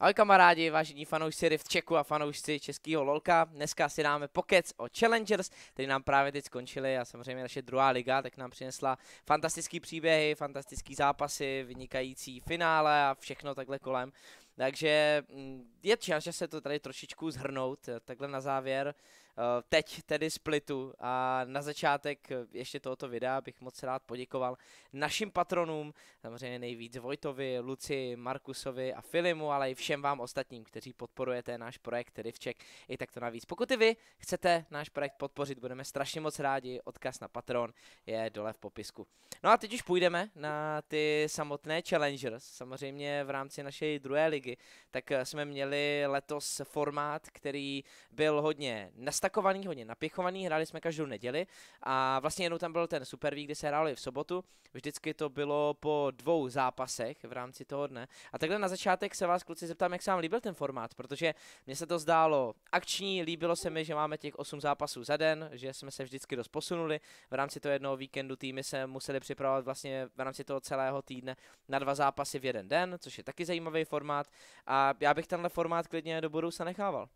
Ahoj kamarádi, vážení fanoušci Riftchecku a fanoušci českého LOLka. Dneska si dáme pokec o Challengers, který nám právě teď skončili a samozřejmě naše druhá liga, tak nám přinesla fantastický příběhy, fantastický zápasy, vynikající finále a všechno takhle kolem. Takže mm, je čas, že se to tady trošičku zhrnout, takhle na závěr. Eh, teď tedy splitu a na začátek ještě tohoto videa bych moc rád poděkoval našim patronům, samozřejmě nejvíc Vojtovi, Luci, Markusovi a Filimu, ale i všem vám ostatním, kteří podporujete náš projekt Rivček i takto navíc. Pokud i vy chcete náš projekt podpořit, budeme strašně moc rádi, odkaz na Patron je dole v popisku. No a teď už půjdeme na ty samotné Challengers, samozřejmě v rámci naší druhé ligy, tak jsme měli letos formát, který byl hodně nastavený nastakovaný, hodně napěchovaný, hráli jsme každou neděli a vlastně jenom tam byl ten Super Week, kdy se hráli v sobotu, vždycky to bylo po dvou zápasech v rámci toho dne. A takhle na začátek se vás kluci zeptám, jak se vám líbil ten formát, protože mně se to zdálo akční, líbilo se mi, že máme těch 8 zápasů za den, že jsme se vždycky dost posunuli. V rámci toho jednoho víkendu týmy se museli připravovat vlastně v rámci toho celého týdne na dva zápasy v jeden den, což je taky zajímavý formát a já bych tenhle formát klidně do budoucna nechával.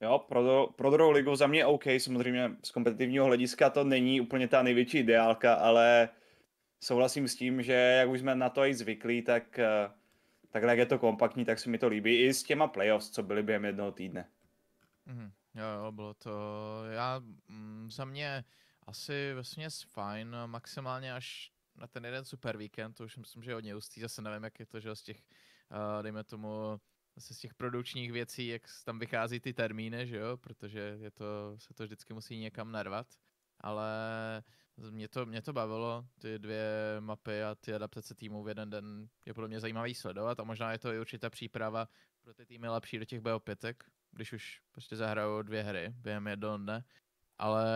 Jo, pro, pro druhou ligu za mě OK, samozřejmě z kompetitivního hlediska to není úplně ta největší ideálka, ale souhlasím s tím, že jak už jsme na to i zvyklí, tak eh, takhle jak je to kompaktní, tak se mi to líbí i s těma playoffs, co byly během jednoho týdne. Mm, jo, jo, bylo to, já mm, za mě asi vlastně fajn, maximálně až na ten jeden super víkend, to už myslím, že je hodně ustý, zase nevím, jak je to, že z těch, uh, dejme tomu, zase z těch produkčních věcí, jak tam vychází ty termíny, že jo, protože je to, se to vždycky musí někam narvat, ale mě to, mě to bavilo, ty dvě mapy a ty adaptace týmů v jeden den je podle mě zajímavý sledovat a možná je to i určitá příprava pro ty týmy lepší do těch BO5, když už prostě zahrajou dvě hry během jednoho dne, ale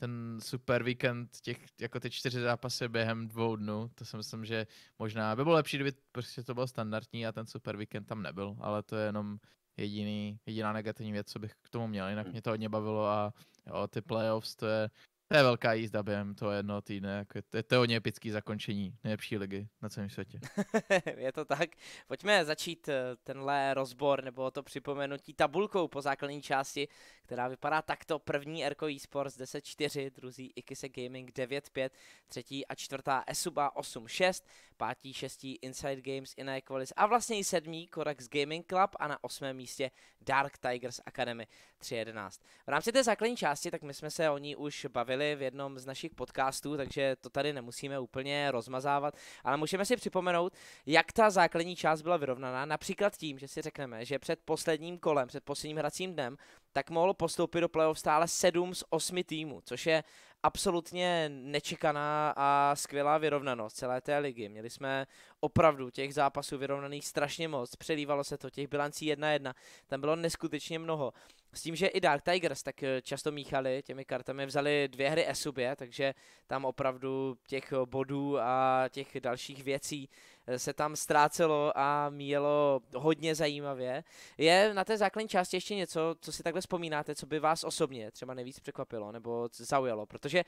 ten super víkend, těch, jako ty čtyři zápasy během dvou dnů, to si myslím, že možná by bylo lepší, kdyby prostě to bylo standardní a ten super víkend tam nebyl, ale to je jenom jediný, jediná negativní věc, co bych k tomu měl, jinak mě to hodně bavilo a jo, ty playoffs, to je, to je velká jízda během toho jednoho týdne. Jako to, je, to je hodně epický zakončení nejlepší ligy na celém světě. je to tak. Pojďme začít eh, tenhle rozbor nebo to připomenutí tabulkou po základní části, která vypadá takto. První Erko eSports 10-4, druzí Ikise Gaming 9-5, třetí a čtvrtá Esuba 8-6, pátí, šestí Inside Games, Inequalis a vlastně i sedmý Korax Gaming Club a na osmém místě Dark Tigers Academy 3.11. V rámci té základní části, tak my jsme se o ní už bavili v jednom z našich podcastů, takže to tady nemusíme úplně rozmazávat, ale můžeme si připomenout, jak ta základní část byla vyrovnaná, například tím, že si řekneme, že před posledním kolem, před posledním hracím dnem, tak mohlo postoupit do playoff stále 7 z 8 týmů, což je absolutně nečekaná a skvělá vyrovnanost celé té ligy. Měli jsme opravdu těch zápasů vyrovnaných strašně moc, přelívalo se to, těch bilancí 1-1, tam bylo neskutečně mnoho. S tím, že i Dark Tigers tak eh, často míchali těmi kartami, vzali dvě hry Esubě, takže tam opravdu těch bodů a těch dalších věcí se tam ztrácelo a míjelo hodně zajímavě. Je na té základní části ještě něco, co si takhle vzpomínáte, co by vás osobně třeba nejvíc překvapilo nebo zaujalo? Protože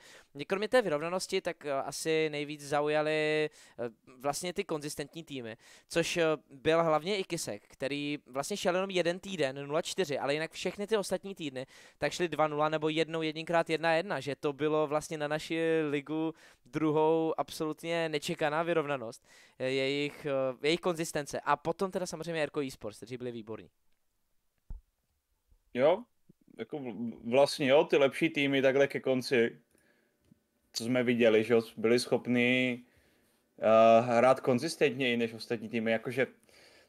kromě té vyrovnanosti, tak eh, asi nejvíc zaujaly vlastně ty konzistentní týmy, což byl hlavně i Kisek, který vlastně šel jenom jeden týden, 0-4, ale jinak všechny ty ostatní týdny, tak šli 2-0 nebo jednou jedinkrát 1-1, že to bylo vlastně na naši ligu druhou absolutně nečekaná vyrovnanost jejich, eh, jejich konzistence. A potom teda samozřejmě Erko eSports, kteří byli výborní. Jo, jako vlastně jo, ty lepší týmy takhle ke konci, co jsme viděli, že byli schopni uh, hrát konzistentněji než ostatní týmy, jakože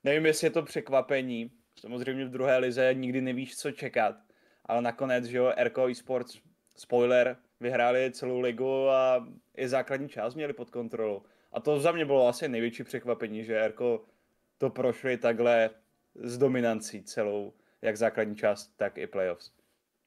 nevím, jestli je to překvapení, Samozřejmě v druhé lize nikdy nevíš, co čekat, ale nakonec, že jo, Erko eSports, spoiler, vyhráli celou ligu a i základní část měli pod kontrolou. A to za mě bylo asi největší překvapení, že Erko to prošli takhle s dominancí celou, jak základní část, tak i playoffs.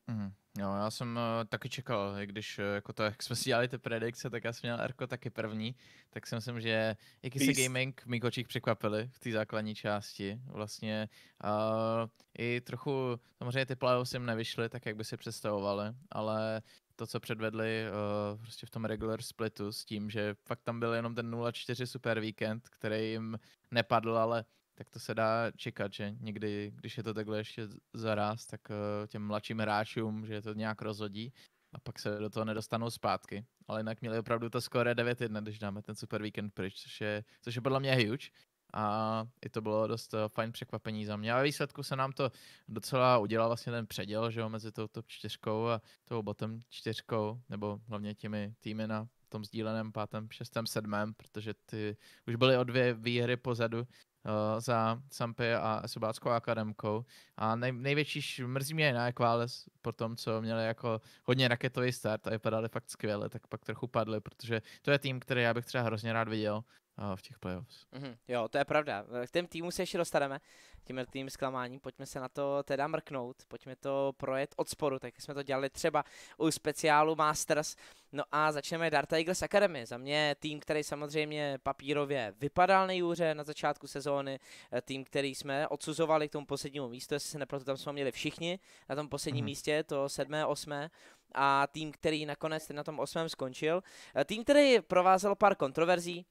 Mm. Jo, já jsem uh, taky čekal, i když uh, jako to, jak jsme si dělali ty predikce, tak já jsem měl Erko taky první, tak si myslím, že i se Gaming mých očích překvapili v té základní části. Vlastně uh, i trochu, samozřejmě ty playoffs jim nevyšly tak, jak by si představovali, ale to, co předvedli uh, prostě v tom regular splitu s tím, že fakt tam byl jenom ten 0-4 super víkend, který jim nepadl, ale tak to se dá čekat, že někdy, když je to takhle ještě zaraz, tak uh, těm mladším hráčům, že to nějak rozhodí a pak se do toho nedostanou zpátky. Ale jinak měli opravdu to skore 9-1, když dáme ten super víkend pryč, což je, což je podle mě huge. A i to bylo dost uh, fajn překvapení za mě. A výsledku se nám to docela udělal vlastně ten předěl, že jo, mezi tou top čtyřkou a tou bottom čtyřkou, nebo hlavně těmi týmy na tom sdíleném pátém, šestém, sedmém, protože ty už byly o dvě výhry pozadu uh, za Sampy a Subáckou akademkou. A nej, největší mrzí mě na Equales po tom, co měli jako hodně raketový start a vypadali fakt skvěle, tak pak trochu padly, protože to je tým, který já bych třeba hrozně rád viděl v těch playoffs. Mm-hmm, jo, to je pravda. K těm týmu se ještě dostaneme, tím tým zklamáním. Pojďme se na to teda mrknout, pojďme to projet od sporu, tak jsme to dělali třeba u speciálu Masters. No a začneme Dart Eagles Academy. Za mě tým, který samozřejmě papírově vypadal nejhůře na začátku sezóny, eh, tým, který jsme odsuzovali k tomu poslednímu místu, jestli se nepletu, tam jsme měli všichni na tom posledním mm-hmm. místě, to sedmé, osmé a tým, který nakonec na tom osmém skončil. Eh, tým, který provázel pár kontroverzí,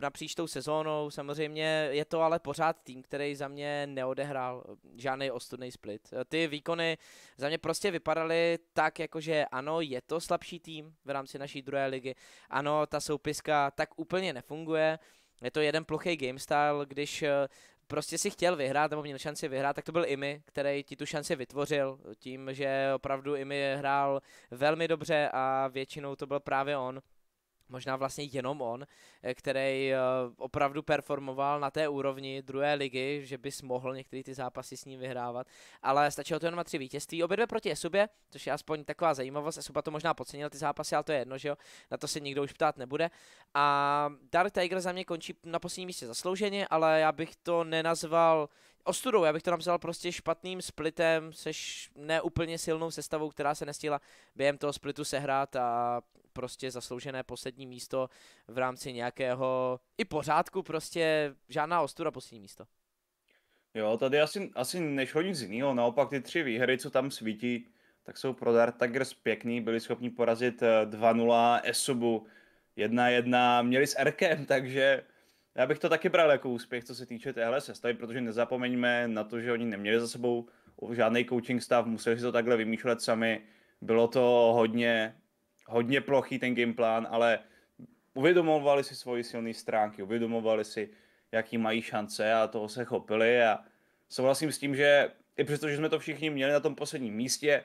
napříč tou sezónou. Samozřejmě je to ale pořád tým, který za mě neodehrál eh, žádný ostudný split. Eh, ty výkony za mě prostě vypadaly tak, jakože ano, je to slabší tým v rámci naší druhé ligy. Ano, ta soupiska tak úplně nefunguje. Je to jeden plochý game style, když prostě si chtěl vyhrát nebo měl šanci vyhrát, tak to byl Imi, který ti tu šanci vytvořil tím, že opravdu Imi hrál velmi dobře a většinou to byl právě on možná vlastně jenom on, eh, který eh, opravdu performoval na té úrovni druhé ligy, že bys mohl některé ty zápasy s ním vyhrávat, ale stačilo to jenom na tři vítězství, obě dvě proti Esubě, což je aspoň taková zajímavost, Esuba to možná podcenil ty zápasy, ale to je jedno, že jo, na to se nikdo už ptát nebude. A Dark Tiger za mě končí na posledním místě zaslouženě, ale já bych to nenazval ostudou, já bych to napsal prostě špatným splitem, seš neúplně silnou sestavou, která se nestihla během toho splitu sehrát a prostě zasloužené poslední místo v rámci nějakého i pořádku, prostě žádná ostuda poslední místo. Jo, tady asi, asi než nic jiného, naopak ty tři výhry, co tam svítí, tak jsou pro Dart Tigers pěkný, byli schopni porazit 2-0 eh, Esubu 1-1, měli s Erkem, takže já bych to taky bral jako úspěch, co se týče téhle sestavy, protože nezapomeňme na to, že oni neměli za sebou žádný coaching stav, museli si to takhle vymýšlet sami. Bylo to hodně, hodně plochý ten gameplán, ale uvědomovali si svoji silné stránky, uvědomovali si, jaký mají šance a toho se chopili a souhlasím s tím, že i přesto, že jsme to všichni měli na tom posledním místě,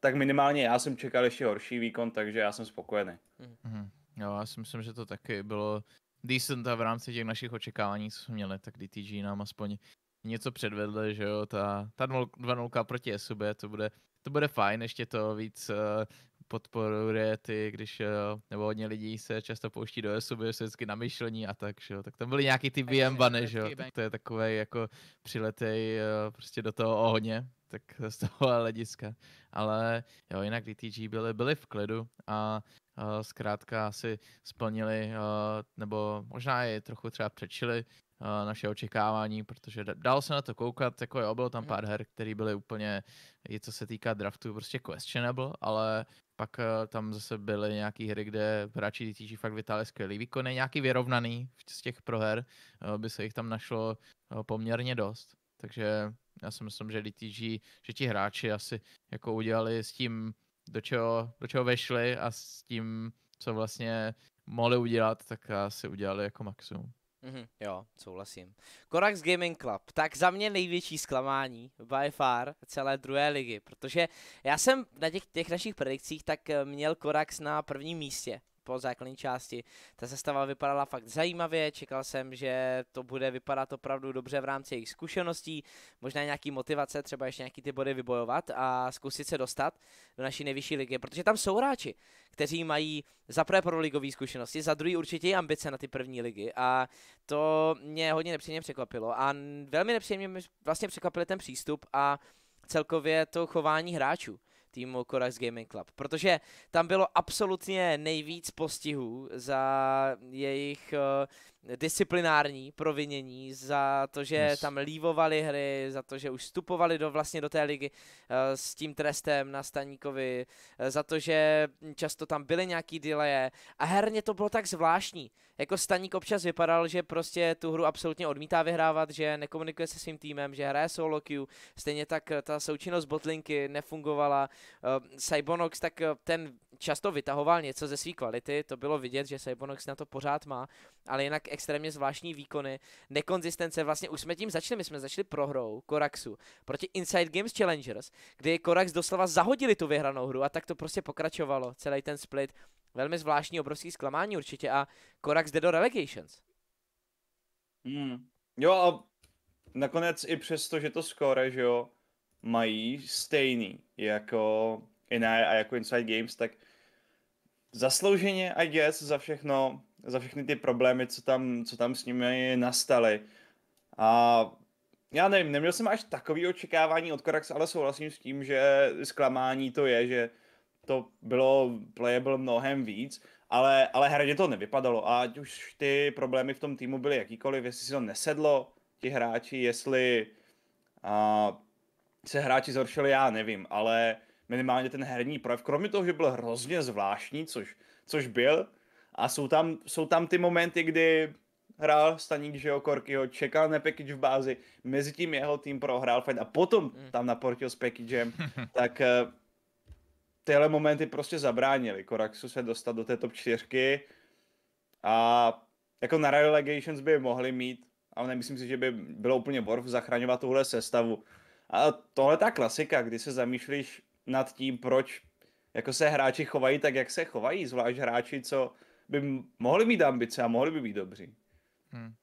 tak minimálně já jsem čekal ještě horší výkon, takže já jsem spokojený. Mm-hmm. Jo, já si myslím, že to taky bylo decent a v rámci těch našich očekávání, co jsme měli, tak DTG nám aspoň něco předvedli, že jo, ta, ta 2-0 proti SUB, to bude, to bude fajn, ještě to víc uh, podporuje ty, když, uh, nebo hodně lidí se často pouští do SUB, se vždycky na myšlení a tak, že jo, tak tam byly nějaký ty BM bany, že jo, tak to je takové jako přiletej uh, prostě do toho ohně, tak z toho hlediska. Ale jo, jinak DTG byli, byli v klidu a uh, zkrátka asi splnili, uh, nebo možná je trochu třeba přečili uh, naše očekávání, protože dal se na to koukat, jako jo, bylo tam mhm. pár her, které byly úplně, i co se týká draftu, prostě questionable, ale pak uh, tam zase byly nějaké hry, kde hráči DTG fakt vytáhli skvělý výkony, nějaký vyrovnaný z těch proher, uh, by se jich tam našlo uh, poměrně dost. Takže já si myslím, že DTG, že ti hráči asi jako udělali s tím, do čeho, do čeho vešli a s tím, co vlastně mohli udělat, tak asi udělali jako maximum. Mm-hmm, jo, souhlasím. Korax Gaming Club, tak za mě největší zklamání by far celé druhé ligy, protože já jsem na těch, těch našich predikcích tak eh, měl Korax na prvním místě po základní části. Ta sestava vypadala fakt zajímavě, čekal jsem, že to bude vypadat opravdu dobře v rámci jejich zkušeností, možná nějaký motivace, třeba ještě nějaký ty body vybojovat a zkusit se dostat do naší nejvyšší ligy, protože tam jsou hráči, kteří mají za prvé pro ligové zkušenosti, za druhý určitě i ambice na ty první ligy a to mě hodně nepříjemně překvapilo a velmi nepříjemně mi vlastně překvapil ten přístup a celkově to chování hráčů týmu Korax Gaming Club, protože tam bylo absolutně nejvíc postihů za jejich uh, disciplinární provinění za to, že yes. tam lívovali hry, za to, že už vstupovali do, vlastně do té ligy uh, s tím trestem na Staníkovi, uh, za to, že často tam byly nějaký delaye a herně to bylo tak zvláštní. Jako Staník občas vypadal, že prostě tu hru absolutně odmítá vyhrávat, že nekomunikuje se svým týmem, že hraje solo queue, stejně tak ta součinnost botlinky nefungovala. Uh, Cybonox tak ten často vytahoval něco ze své kvality, to bylo vidět, že Cybonox na to pořád má, ale jinak extrémně zvláštní výkony, nekonzistence, vlastně už jsme tím začali, my jsme začali prohrou Koraxu proti Inside Games Challengers, kdy Korax doslova zahodili tu vyhranou hru a tak to prostě pokračovalo, celý ten split. Velmi zvláštní, obrovský zklamání určitě a Korax jde do relegations. Hmm. Jo a nakonec i přesto, že to skore, že jo, mají stejný jako Iné a jako Inside Games, tak zaslouženě, I guess, za všechno, za všechny ty problémy, co tam, co tam s nimi nastaly. A já nevím, neměl jsem až takový očekávání od Korax, ale souhlasím s tím, že zklamání to je, že to bylo playable mnohem víc, ale, ale herně to nevypadalo. A ať už ty problémy v tom týmu byly jakýkoliv, jestli si to nesedlo, ti hráči, jestli a, se hráči zhoršili, já nevím, ale minimálně ten herní projev, kromě toho, že byl hrozně zvláštní, což, což byl, a jsou tam, jsou tam ty momenty, kdy hrál Staník, že jo, Korkyho, čekal na package v bázi, mezi tím jeho tým prohrál fight a potom mm. tam naportil s packagem, tak uh, tyhle momenty prostě zabránili Koraxu se dostat do té top 4 a jako na relegations by mohli mít, ale nemyslím si, že by bylo úplně borf zachraňovat tuhle sestavu. A tohle je ta klasika, kdy se zamýšlíš nad tím, proč jako se hráči chovají tak, jak se chovají, zvlášť hráči, co by mohli mít ambice a mohli by být dobří. Hmm.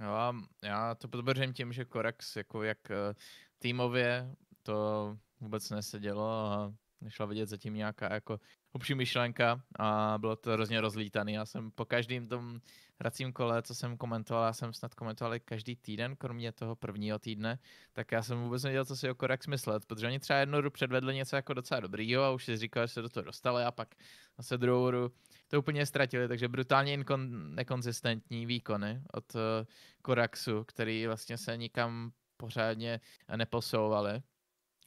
Jo, a já to podpořím tím, že Korax jako jak uh, týmově to vůbec nesedělo a nešla vidět zatím nějaká jako hlubší myšlenka a bylo to hrozně rozlítaný. Já jsem po každém tom hracím kole, co jsem komentoval, já jsem snad komentoval každý týden, kromě toho prvního týdne, tak já jsem vůbec nevěděl, co si o Korax myslet, protože oni třeba jednu hru předvedli něco jako docela dobrýho a už si říkal, že se do toho dostali a pak zase druhou hru to úplně ztratili, takže brutálně inkon- nekonzistentní výkony od uh, Koraxu, který vlastně se nikam pořádně neposouvali.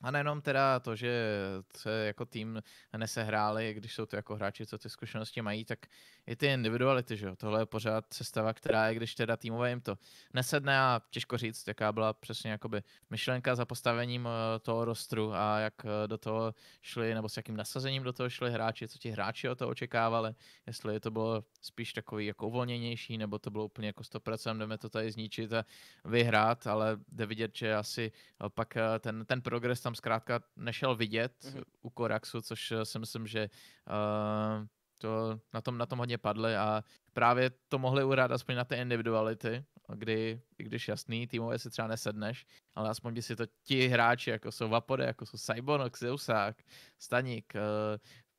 A nejenom teda to, že se jako tým nesehráli, když jsou to jako hráči, co ty zkušenosti mají, tak i ty individuality, že jo. Tohle je pořád sestava, která je, když teda týmové jim to nesedne a těžko říct, jaká byla přesně jakoby myšlenka za postavením eh, toho rostru a jak eh, do toho šli, nebo s jakým nasazením do toho šli hráči, co ti hráči o to očekávali, jestli to bylo spíš takový jako uvolněnější, nebo to bylo úplně jako 100%, jdeme to tady zničit a vyhrát, ale jde vidět, že asi pak eh, ten, ten progres tam zkrátka nešel vidět mm-hmm. u Koraxu, což si myslím, že uh, to na tom, na tom hodně padly a právě to mohli urát aspoň na ty individuality, kdy, i když jasný, týmově si třeba nesedneš, ale aspoň by si to ti hráči, jako jsou Vapode, jako jsou Cybonox, Zeusák, Staník, uh,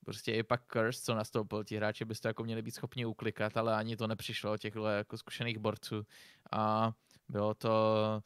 prostě i pak Curse, co nastoupil, ti hráči byste jako měli být schopni uklikat, ale ani to nepřišlo od těchto jako zkušených borců a bylo to,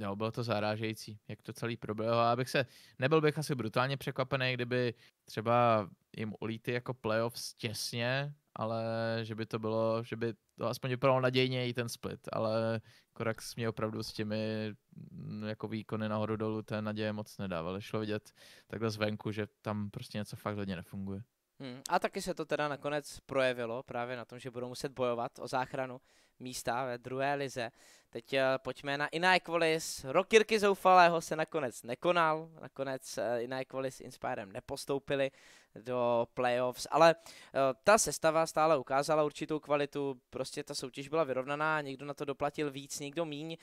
jo, bylo to zarážející, jak to celý proběhlo. A abych se, nebyl bych asi brutálně překvapený, kdyby třeba jim ulíty jako playoffs těsně, ale že by to bylo, že by to aspoň vypadalo nadějně i ten split, ale Korax mě opravdu s těmi mm, jako výkony nahoru dolů té naděje moc nedával. Šlo vidět takhle zvenku, že tam prostě něco fakt hodně nefunguje. Hmm, a taky se to teda nakonec projevilo právě na tom, že budou muset bojovat o záchranu místa ve druhé lize. Teď uh, pojďme na Inequalis. Rokirky zoufalého se nakonec nekonal, nakonec uh, Inequalis s Inspirem nepostoupili do playoffs, ale uh, ta sestava stále ukázala určitou kvalitu, prostě ta soutěž byla vyrovnaná, někdo na to doplatil víc, někdo míň.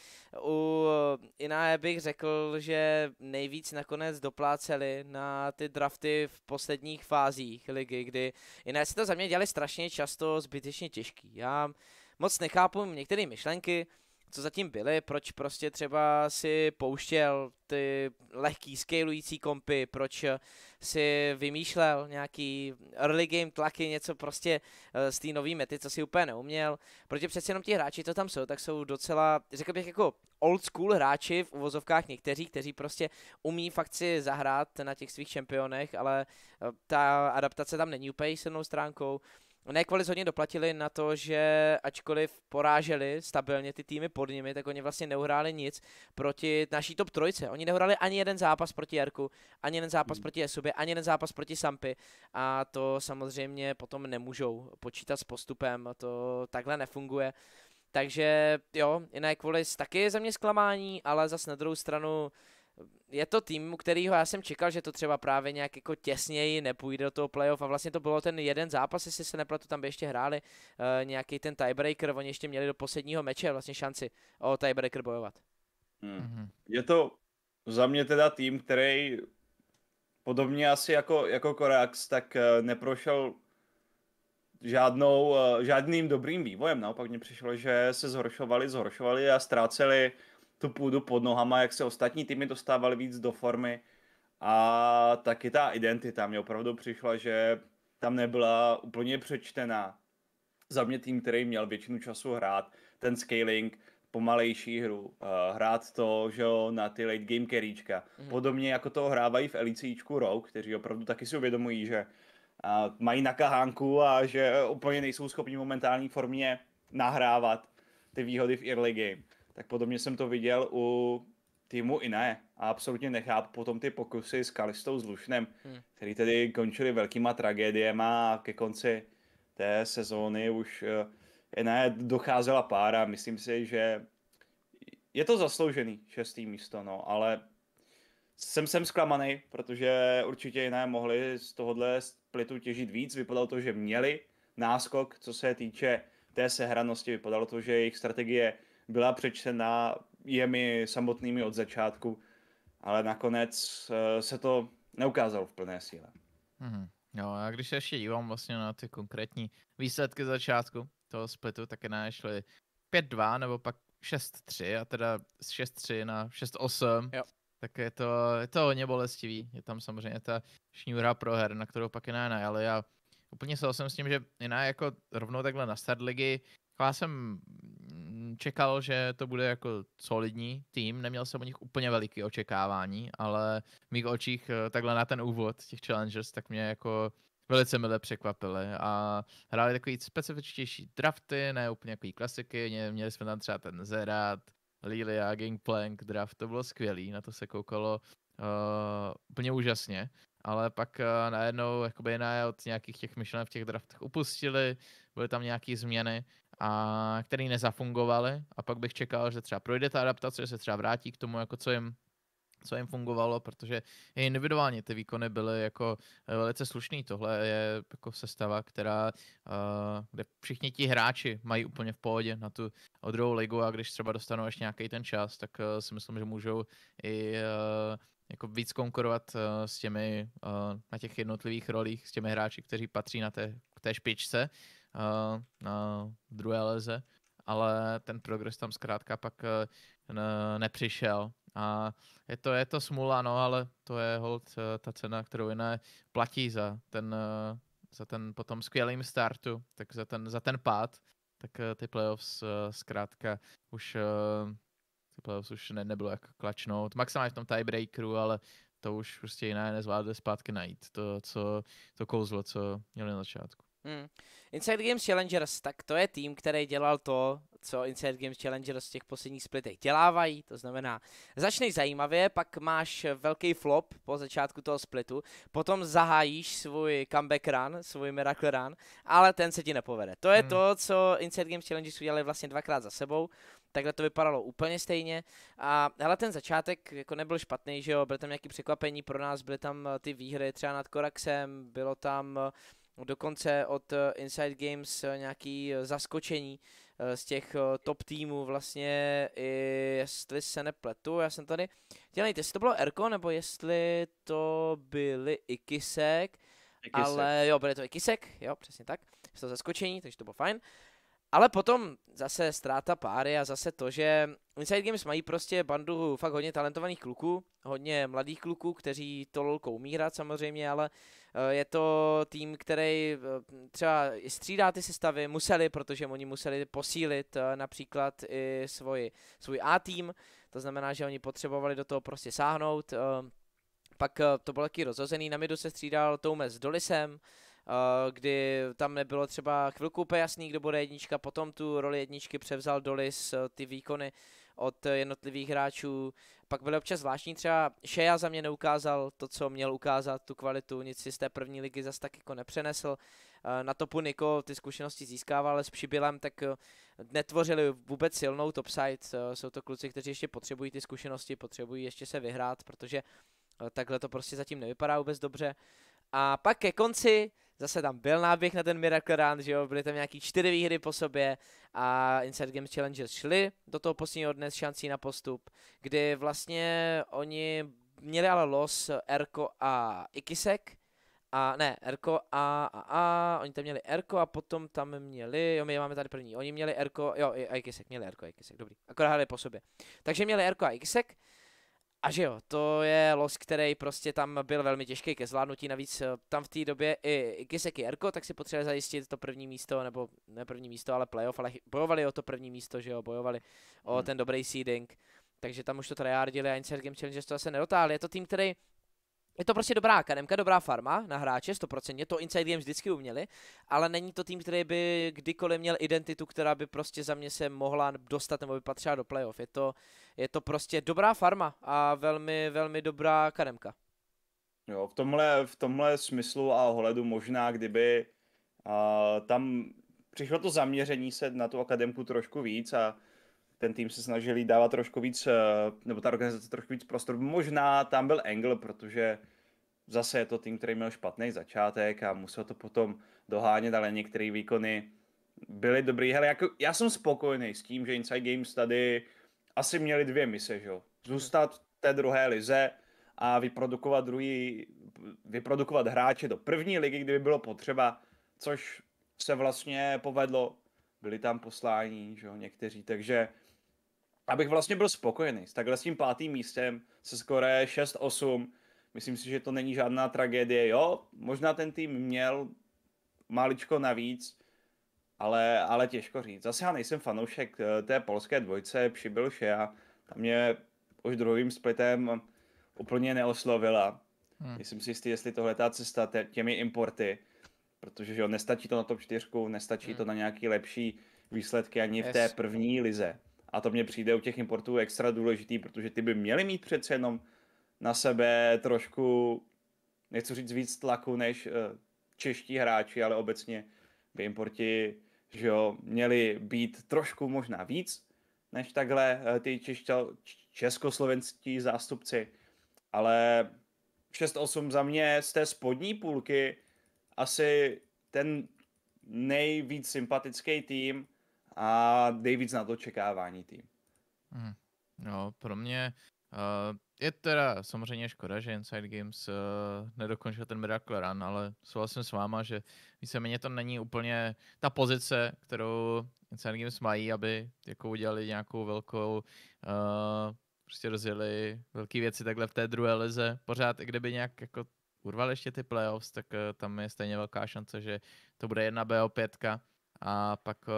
U Inae bych řekl, že nejvíc nakonec dopláceli na ty drafty v posledních fázích ligy, kdy Inae si to za mě dělali strašně často zbytečně těžký. Já moc nechápu některé myšlenky, co zatím byly, proč prostě třeba si pouštěl ty lehký scalující kompy, proč si vymýšlel nějaký early game tlaky, něco prostě eh, z té nové mety, co si úplně neuměl, protože přece jenom ti hráči, co tam jsou, tak jsou docela, řekl bych jako old school hráči v uvozovkách někteří, kteří prostě umí fakt si zahrát na těch svých čempionech, ale eh, ta adaptace tam není úplně silnou stránkou. Nequalis hodně doplatili na to, že ačkoliv poráželi stabilně ty týmy pod nimi, tak oni vlastně neuhráli nic proti naší top trojce. Oni neuhráli ani jeden zápas proti Jarku, ani jeden zápas hmm. proti Esubě, ani jeden zápas proti Sampy a to samozřejmě potom nemůžou počítat s postupem, to takhle nefunguje. Takže jo, Inequalis taky je za mě zklamání, ale zas na druhou stranu je to tým, kterýho já jsem čekal, že to třeba právě nějak jako těsněji nepůjde do toho playoff a vlastně to bylo ten jeden zápas, jestli se nepletu, tam by ještě hráli uh, nějaký ten tiebreaker, oni ještě měli do posledního meče vlastně šanci o tiebreaker bojovat. Hmm. Mm-hmm. Je to za mě teda tým, který podobně asi jako, jako Korax, tak uh, neprošel žádnou, uh, žádným dobrým vývojem. Naopak mně přišlo, že se zhoršovali, zhoršovali a ztráceli tu půdu pod nohama, jak se ostatní týmy dostávali víc do formy a taky ta identita mě opravdu přišla, že tam nebyla úplně přečtená. Za mě tým, který měl většinu času hrát, ten scaling, pomalejší hru, uh, hrát to, že jo, na ty late game carryčka. Mm. Podobně jako to hrávají v LCIčku Rogue, kteří opravdu taky si uvědomují, že uh, mají na kahánku a že úplně nejsou schopni momentální formě nahrávat ty výhody v early game tak podobně jsem to viděl u týmu i ne. A absolutně nechápu potom ty pokusy s Kalistou s Lušnem, hmm. který tedy končili velkýma tragédiemi a ke konci té sezóny už eh, ne docházela pára. Myslím si, že je to zasloužený šestý místo, no, ale jsem jsem zklamaný, protože určitě jiné mohli z tohohle splitu těžit víc. Vypadalo to, že měli náskok, co se týče té sehranosti. Vypadalo to, že jejich strategie byla přečtená jemi samotnými od začátku, ale nakonec uh, se to neukázalo v plné síle. Mm-hmm. Jo, a když se ještě dívám vlastně na ty konkrétní výsledky začátku toho splitu, tak je našli 5-2 nebo pak 6-3 a teda z 6-3 na 6-8. Jo. Tak je to, je to hodně bolestivý. Je tam samozřejmě ta šňůra pro her, na kterou pak je najali a úplně jsem s tím, že jiná jako rovnou takhle na start ligy. Já jsem čekal, že to bude jako solidní tým, neměl jsem o nich úplně veliké očekávání, ale v mých očích eh, takhle na ten úvod těch Challengers, tak mě jako velice milé překvapily a hráli takový specifičtější drafty, ne úplně takový klasiky, měli jsme tam třeba ten Zerat, Lilia, Gangplank draft, to bylo skvělý, na to se koukalo uh, úplně úžasně, ale pak uh, najednou jakoby jiné od nějakých těch myšlenek v těch draftech upustili, byly tam nějaké změny a který nezafungovaly. A pak bych čekal, že třeba projde ta adaptace, že se třeba vrátí k tomu, jako co jim co jim fungovalo, protože individuálně ty výkony byly jako eh, velice slušný. Tohle je jako sestava, která, uh, kde všichni ti hráči mají úplně v pohodě na tu druhou ligu. A když třeba dostanou ještě nějaký ten čas, tak uh, si myslím, že můžou i jako víc konkurovat s těmi na těch jednotlivých rolích, s těmi hráči, kteří patří na té, k té špičce uh, na druhé leze, ale ten progres tam zkrátka pak uh, nepřišel. A je to, je to smůla, no, ale to je hold uh, ta cena, kterou jiné platí za ten, uh, za ten potom skvělým startu, tak za ten, za ten pád, tak uh, ty playoffs uh, zkrátka už uh, ty playoffs už ne, nebylo jako klačnout. Maximálně v tom tiebreakeru, ale to už prostě jiné nezvládli zpátky najít. To, co, to kouzlo, co měli na začátku. Hmm. Inside Games Challengers, tak to je tým, který dělal to, co Inside Games Challengers v těch posledních splitech dělávají, to znamená, začneš zajímavě, pak máš velký flop po začátku toho splitu, potom zahájíš svůj comeback run, svůj miracle run, ale ten se ti nepovede. To je hmm. to, co Inside Games Challengers udělali vlastně dvakrát za sebou, takhle to vypadalo úplně stejně. A hele, ten začátek jako nebyl špatný, že jo, byly tam nějaké překvapení pro nás, byly tam ty výhry třeba nad Koraxem, bylo tam dokonce od eh, Inside Games eh, nějaký eh, zaskočení z těch top týmů vlastně, i jestli se nepletu, já jsem tady, dělejte, jestli to bylo Erko, nebo jestli to byly Ikisek, Ikisek. ale jo, byly to Ikisek, jo, přesně tak, z to zaskočení, takže to bylo fajn. Ale potom zase ztráta páry a zase to, že Inside Games mají prostě bandu fakt hodně talentovaných kluků, hodně mladých kluků, kteří to lolkou umí hrát samozřejmě, ale Eh, je to tým, který eh, třeba střídá ty sestavy, museli, protože oni museli posílit eh, například i svoj, svůj A tým, to znamená, že oni potřebovali do toho prostě sáhnout. Pak to bylo taky rozhozený, na midu se střídal Toume s Dolisem, kdy tam nebylo třeba chvilku úplně jasný, kdo bude jednička, potom tu roli jedničky převzal Dolis, ty výkony od jednotlivých hráčů. Pak byly občas zvláštní, třeba Shea za mě neukázal to, co měl ukázat, tu kvalitu, nic si z té první ligy zas tak jako nepřenesl. Na topu Niko ty zkušenosti získával, ale s Přibylem tak netvořili vůbec silnou topside. Jsou to kluci, kteří ještě potřebují ty zkušenosti, potřebují ještě se vyhrát, protože takhle to prostě zatím nevypadá vůbec dobře. A pak ke konci zase tam byl náběh na ten Miracle Run, že jo, byly tam nějaký čtyři výhry po sobě a Inside Games Challengers šli do toho posledního dne s šancí na postup, kdy vlastně oni měli ale los Erko a Ikisek, a ne, Erko a, a, a, oni tam měli Erko a potom tam měli, jo, my máme tady první, oni měli Erko, jo, a Ikisek, měli Erko a Ikisek, dobrý, akorát hráli po sobě. Takže měli Erko a Ikisek, a že jo, to je los, který prostě tam byl velmi těžký ke zvládnutí, navíc eh, tam v té době i Kisek i Erko, tak si potřebovali zajistit to první místo, nebo ne první místo, ale playoff, ale bojovali o to první místo, že jo, bojovali o hmm. ten dobrý seeding, takže tam už to tryhardili a Inside Game Challengers to zase nedotáhli. Je to tým, který je to prostě dobrá akademka, dobrá farma na hráče, 100%, to Inside Games vždycky uměli, ale není to tým, který by kdykoliv měl identitu, která by prostě za mě se mohla dostat nebo by patřila do playoff. Je to, je to prostě dobrá farma a velmi, velmi dobrá akademka. Jo, v tomhle, v tomhle smyslu a ohledu možná, kdyby uh, tam přišlo to zaměření se na tu akademku trošku víc a ten tým se snažili dávat trošku víc, eh, nebo ta organizace trošku víc prostor. Možná tam byl Angle, protože zase je to tým, který měl špatný začátek a musel to potom dohánět, ale některé výkony byly dobrý. Hele, jako, já jsem spokojený s tím, že Inside Games tady asi měli dvě mise, že jo. Zůstat v té druhé lize a vyprodukovat druhý, vyprodukovat hráče do první ligy, kdyby bylo potřeba, což se vlastně povedlo. Byli tam poslání, že jo, někteří, takže abych vlastně byl spokojený s takhle s tím pátým místem, se skore 6-8, myslím si, že to není žádná tragédie, jo, možná ten tým měl maličko navíc, ale, ale těžko říct. Zase já nejsem fanoušek eh, té polské dvojce, přibyl Šea, tam mě už druhým splitem úplně neoslovila. Hmm. Myslím si jistý, jestli tohle ta cesta těmi importy, protože jo, nestačí to na top 4, nestačí hmm. to na nějaký lepší výsledky ani yes. v té první lize. A to mně přijde u těch importů extra důležitý, protože ty by měly mít přece jenom na sebe trošku, nechci říct víc tlaku než uh, čeští hráči, ale obecně by importi že jo, měli být trošku možná víc než takhle uh, ty češťo, československý zástupci. Ale 6-8 za mě z té spodní půlky asi ten nejvíc sympatický tým a nejvíc na to očekávání tým. Hmm. No, pro mě uh, je teda samozřejmě škoda, že Inside Games uh, nedokončil ten Miracle Run, ale souhlasím s váma, že víceméně to není úplně ta pozice, kterou Inside Games mají, aby jako udělali nějakou velkou uh, prostě rozjeli velké věci takhle v té druhé lize. Pořád, i kdyby nějak jako urval ještě ty playoffs, tak uh, tam je stejně velká šance, že to bude jedna BO5 a pak uh,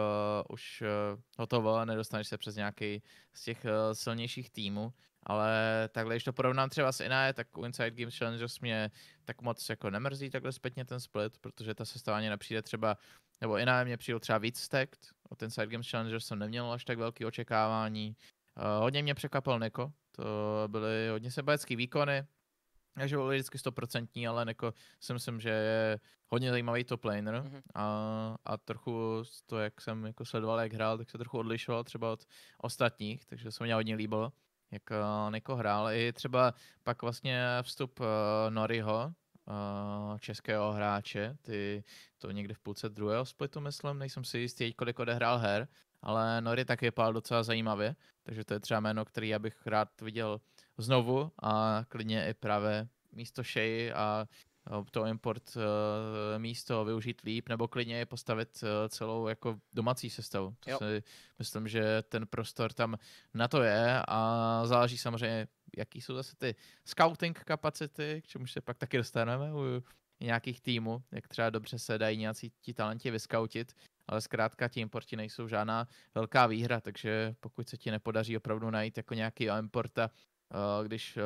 už uh, hotovo nedostaneš se přes nějaký z těch uh, silnějších týmů. Ale takhle, když to porovnám třeba s Inae, tak u Inside Games Challengers mě tak moc jako nemrzí takhle zpětně ten split, protože ta sestava ani nepřijde třeba, nebo Inae mě přijde třeba víc stacked, od Inside Games Challengers jsem neměl až tak velký očekávání. Uh, hodně mě překvapil Neko, to byly hodně sebecký výkony, takže byl vždycky stoprocentní, ale Neko si myslím, že je hodně zajímavý top laner mm-hmm. a, a trochu to, jak jsem jako sledoval, jak hrál, tak se trochu odlišoval třeba od ostatních, takže se mě hodně líbilo, jak uh, Neko hrál. I třeba pak vlastně vstup uh, Noriho, uh, českého hráče, ty to někde v půlce druhého splitu, myslím, nejsem si jistý, kolik odehrál her, ale Nori taky vypadal docela zajímavě, takže to je třeba jméno, který já bych rád viděl znovu a klidně i právě místo Shay a to import uh, místo využít líp, nebo klidně je postavit uh, celou jako domácí sestavu. To si myslím, že ten prostor tam na to je a záleží samozřejmě, jaký jsou zase ty scouting kapacity, k čemu se pak taky dostaneme u nějakých týmů, jak třeba dobře se dají nějací ti talenti vyskautit, ale zkrátka ti importi nejsou žádná velká výhra, takže pokud se ti nepodaří opravdu najít jako nějaký importa, uh, když, uh,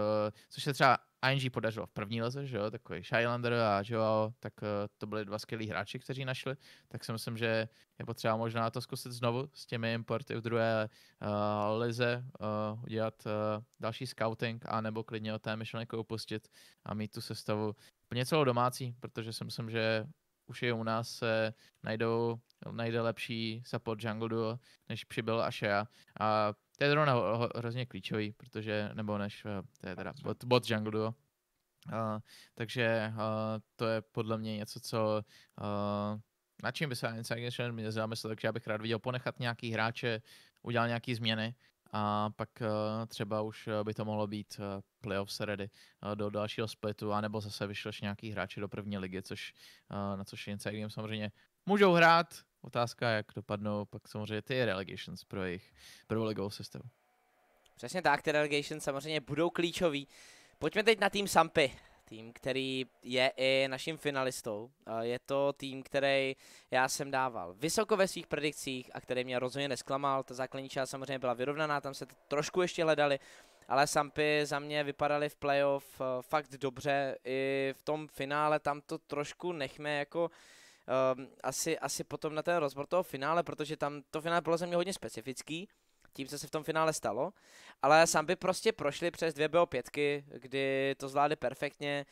což se třeba ING podařilo v první leze, že jo, takový Shylander a Joao, tak uh, to byli dva skvělí hráči, kteří našli, tak si myslím, že je potřeba možná to zkusit znovu s těmi importy v druhé uh, lize, uh, udělat uh, další scouting, a nebo klidně o té myšlenku upustit a mít tu sestavu úplně celou domácí, protože si myslím, že už je u nás se najdou, najde lepší support jungle duo, než přibyl Ashea. A to je zrovna hrozně klíčový, protože, nebo než, eh, to je teda bot, bot jungle duo. Uh, takže uh, to je podle mě něco, co uh, na čím by se Inside Nation mě zamyslel, takže já bych rád viděl ponechat nějaký hráče, udělal nějaký změny a pak uh, třeba už by to mohlo být uh, playoffs ready uh, do dalšího splitu, anebo zase vyšleš nějaký hráči do první ligy, což, uh, na což Inside Game samozřejmě můžou hrát, Otázka, jak dopadnou pak samozřejmě ty relegations pro jejich prvoligovou sestavu. Přesně tak, ty relegations samozřejmě budou klíčový. Pojďme teď na tým Sampy, tým, který je i naším finalistou. Je to tým, který já jsem dával vysoko ve svých predikcích a který mě rozhodně nesklamal. Ta základní část samozřejmě byla vyrovnaná, tam se trošku ještě hledali, ale Sampy za mě vypadaly v playoff eh, fakt dobře. I v tom finále tam to trošku nechme jako um, asi, asi potom na ten rozbor toho finále, protože tam to finále bylo za mě hodně specifický, tím, co se v tom finále stalo, ale sám by prostě prošli přes dvě BO5, kdy to zvládli perfektně,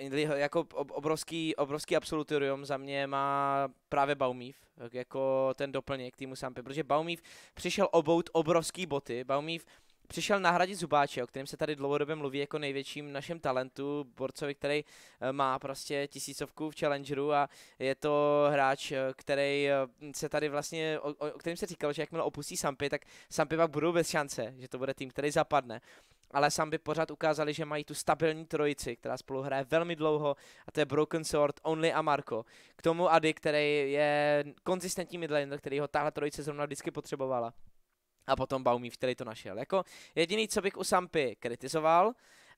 uh, jako obrovský, obrovský absolutorium za mě má právě Baumív, jako ten doplněk týmu Sampy, protože Baumív přišel obout obrovský boty, Baumív přišel nahradit Zubáče, o kterém se tady dlouhodobě mluví jako největším našem talentu, borcovi, který eh, má prostě tisícovku v Challengeru a je to hráč, eh, který eh, se tady vlastně, o, o kterém se říkalo, že jakmile opustí Sampy, tak Sampy pak budou bez šance, že to bude tým, který zapadne. Ale Sampy pořád ukázali, že mají tu stabilní trojici, která spolu hraje velmi dlouho a to je Broken Sword, Only a Marco. K tomu Ady, který je konzistentní midlaner, který ho tahle trojice zrovna vždycky potřebovala a potom Baumív, který to našel. Jako jediný, co bych u Sampy kritizoval,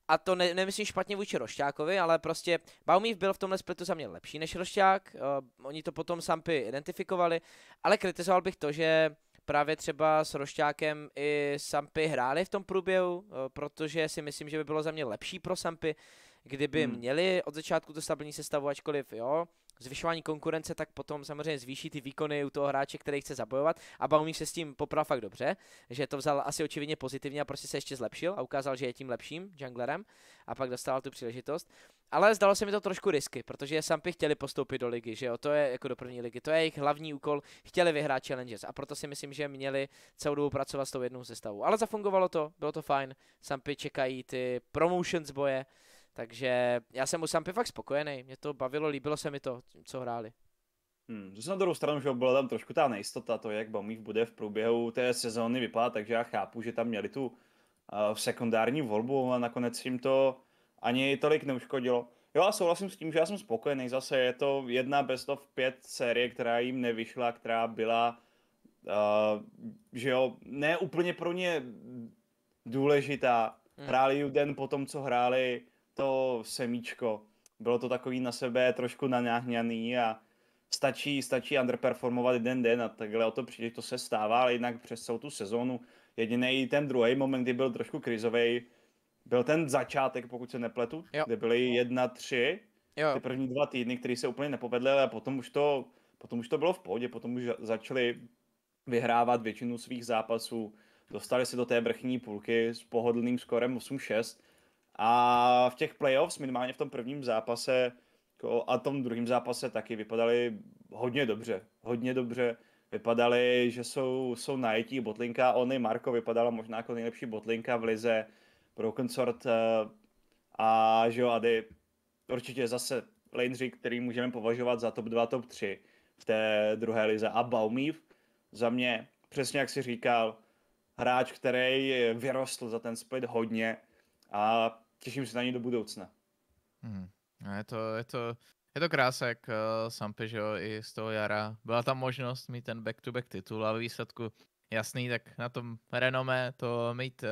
a to ne, nemyslím špatně vůči Rošťákovi, ale prostě Baumív byl v tomhle splitu za mě lepší než Rošťák, uh, oni to potom Sampy identifikovali, ale kritizoval bych to, že právě třeba s Rošťákem i Sampy hráli v tom průběhu, uh, protože si myslím, že by bylo za mě lepší pro Sampy, kdyby hmm. měli od začátku tu stabilní sestavu, ačkoliv jo, zvyšování konkurence, tak potom samozřejmě zvýší ty výkony u toho hráče, který chce zabojovat. A Baumí se s tím popral fakt dobře, že to vzal asi očividně pozitivně a prostě se ještě zlepšil a ukázal, že je tím lepším junglerem a pak dostal tu příležitost. Ale zdalo se mi to trošku risky, protože Sampy chtěli postoupit do ligy, že jo, to je jako do první ligy, to je jejich hlavní úkol, chtěli vyhrát challenges. A proto si myslím, že měli celou dobu pracovat s tou jednou sestavou. Ale zafungovalo to, bylo to fajn, Sampy čekají ty promotions boje, takže já jsem u Sampy fakt spokojený, mě to bavilo, líbilo se mi to, co hráli. Hmm, zase na druhou stranu, že byla tam trošku ta nejistota, to jak Baumív bude v průběhu té sezóny vypadat, takže já chápu, že tam měli tu uh, sekundární volbu a nakonec jim to ani tolik neuškodilo. Jo a souhlasím s tím, že já jsem spokojený, zase je to jedna best of pět série, která jim nevyšla, která byla, uh, že jo, ne úplně pro ně důležitá. Hmm. Hráli ju den po tom, co hráli to semíčko. Bylo to takový na sebe trošku nanáhňaný a stačí, stačí underperformovat jeden den a takhle o to přijde, to se stává, ale jinak přes celou tu sezónu jediný ten druhý moment, kdy byl trošku krizový, byl ten začátek, pokud se nepletu, jo. kde byly jedna, tři, jo. ty první dva týdny, které se úplně nepovedly, ale potom už to, potom už to bylo v pohodě, potom už začali vyhrávat většinu svých zápasů, dostali se do té vrchní půlky s pohodlným skorem 8-6 a v těch playoffs, minimálně v tom prvním zápase jako a tom druhém zápase taky vypadali hodně dobře. Hodně dobře vypadali, že jsou, jsou najetí botlinka. Ony Marko vypadala možná jako nejlepší botlinka v lize. Broken Sword eh, a že jo, Ady určitě zase laneři, který můžeme považovat za top 2, top 3 v té druhé lize. A Baumív za mě, přesně jak si říkal, hráč, který vyrostl za ten split hodně a těším se na ní do budoucna. Hmm. Je to, je to, je to krása, jak uh, Sampy, že jo, i z toho jara. Byla tam možnost mít ten back-to-back titul a ve výsledku jasný, tak na tom renomé to mít uh,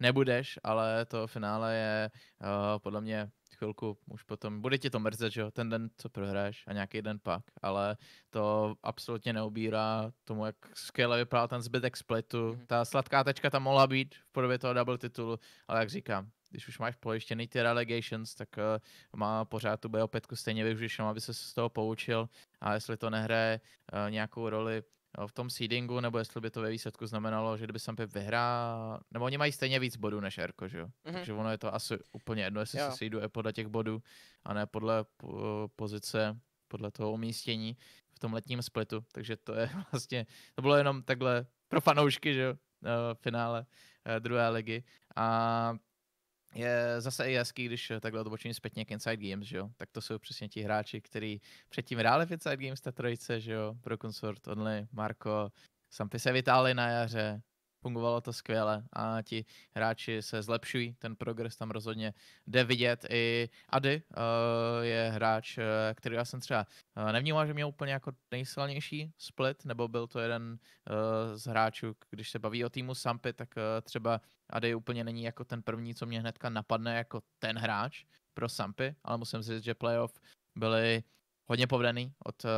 nebudeš, ale to finále je uh, podle mě chvilku už potom, bude ti to mrzet, že jo, ten den, co prohráš a nějaký den pak, ale to absolutně neubírá tomu, jak skvěle vypadal ten zbytek splitu. Mm-hmm. Ta sladká tečka tam mohla být v podobě toho double titulu, ale jak říkám, když už máš pojištěný ty relegations, tak uh, má pořád tu BO5 stejně využít, aby se z toho poučil a jestli to nehraje uh, nějakou roli v tom seedingu, nebo jestli by to ve výsledku znamenalo, že kdyby Sampy vyhrál, nebo oni mají stejně víc bodů než Erko, že jo? Mm-hmm. Takže ono je to asi úplně jedno, jestli jo. se seeduje podle těch bodů, a ne podle po- pozice, podle toho umístění v tom letním splitu. Takže to je vlastně, to bylo jenom takhle pro fanoušky, že jo? finále eh, druhé ligy. A je zase i hezký, když takhle odbočím zpětně k Inside Games, že jo? Tak to jsou přesně ti hráči, kteří předtím hráli v Inside Games ta trojice, že jo? Pro Consort, Only, Marko, Sampy se vytáhli na jaře, fungovalo to skvěle a ti hráči se zlepšují, ten progres tam rozhodně jde vidět. I Ady uh, je hráč, uh, který já jsem třeba uh, nevnímal, že měl úplně jako nejsilnější split, nebo byl to jeden uh, z hráčů, když se baví o týmu Sampy, tak uh, třeba Ady úplně není jako ten první, co mě hnedka napadne jako ten hráč pro Sampy, ale musím říct, že playoff byly hodně povedený od uh,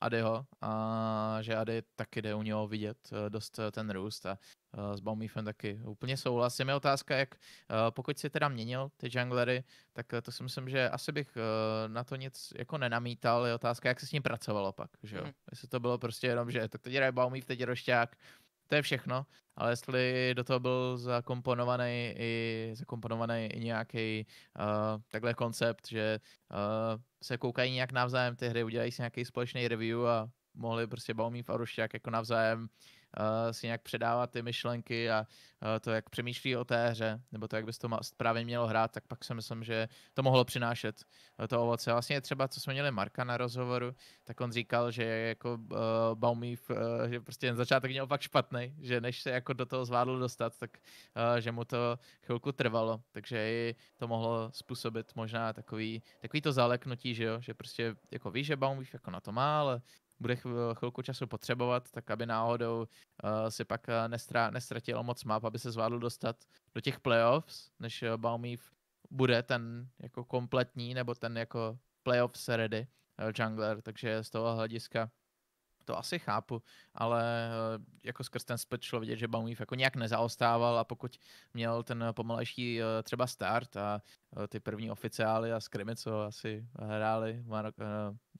Adyho a že Ady taky jde u něho vidět uh, dost uh, ten růst a uh, s Baumifem taky úplně souhlasím. Je otázka, jak uh, pokud si teda měnil ty junglery, tak uh, to si myslím, že asi bych uh, na to nic jako nenamítal. Je otázka, jak se s ním pracovalo pak, že jo? Mm. Jestli to bylo prostě jenom, že tak teď hraje Baumif, teď je Rošťák, to je všechno, ale jestli do toho byl zakomponovaný i, zakomponovaný i nějaký uh, takhle koncept, že uh, se koukají nějak navzájem ty hry, udělají si nějaký společný review a mohli prostě Baumív a Rušťák jako navzájem uh, si nějak předávat ty myšlenky a uh, to, jak přemýšlí o té hře, nebo to, jak bys to právě mělo hrát, tak pak si myslím, že to mohlo přinášet uh, to ovoce. Vlastně třeba, co jsme měli Marka na rozhovoru, tak on říkal, že jako uh, Baumív, uh, že prostě ten začátek měl fakt špatný, že než se jako do toho zvládl dostat, tak uh, že mu to chvilku trvalo, takže i to mohlo způsobit možná takový, takový to zaleknutí, že jo, že prostě jako ví, že Baumív jako na to má, ale bude chvilku času potřebovat, tak aby náhodou uh, si pak uh, nestra, nestratil moc map, aby se zvládl dostat do těch playoffs, než uh, Baumív bude ten jako kompletní, nebo ten jako playoffs ready jungler, takže z toho hlediska to asi chápu, ale eh, jako skrz ten split šlo vidět, že Baumív jako nějak nezaostával a pokud měl ten pomalejší eh, třeba start a eh, ty první oficiály a skrimy, co asi hráli Marok,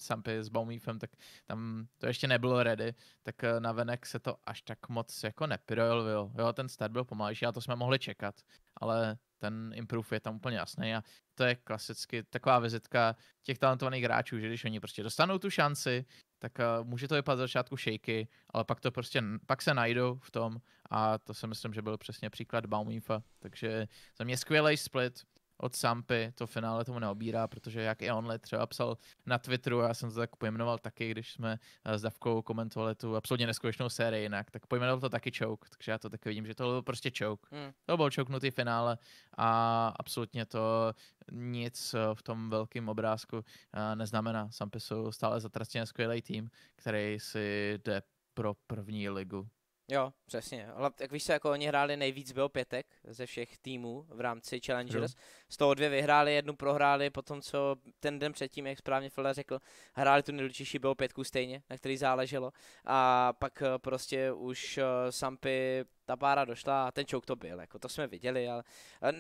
Sampy s Baumífem, tak tam to ještě nebylo ready, tak na venek se to až tak moc jako nepirojil. Jo, ten start byl pomalejší a to jsme mohli čekat, ale ten improve je tam úplně jasný a to je klasicky taková vizitka těch talentovaných hráčů, že když oni prostě dostanou tu šanci, tak uh, může to vypadat začátku shaky, ale pak to prostě, pak se najdou v tom a to si myslím, že byl přesně příklad Baumifa, takže za mě skvělý split, od Sampy to finále tomu neobírá, protože jak i on třeba psal na Twitteru, já jsem to tak pojmenoval taky, když jsme eh, s Davkou komentovali tu absolutně neskutečnou sérii jinak, tak pojmenoval to taky choke, takže já to taky vidím, že to byl prostě choke. Hmm. To byl chokenutý finále a absolutně to nic eh, v tom velkém obrázku eh, neznamená. Sampy jsou stále zatraceně skvělý tým, který si jde pro první ligu. Jo, přesně. Ale jak víš, jako oni hráli nejvíc bylo pětek ze všech týmů v rámci Challengers. Jo. Z toho dvě vyhráli, jednu prohráli, potom co ten den předtím, jak správně Fila řekl, hráli tu nejdůležitější bylo pětku stejně, na který záleželo. A pak eh, prostě už uh, Sampy ta pára došla a ten choke to byl, jako to jsme viděli, ale,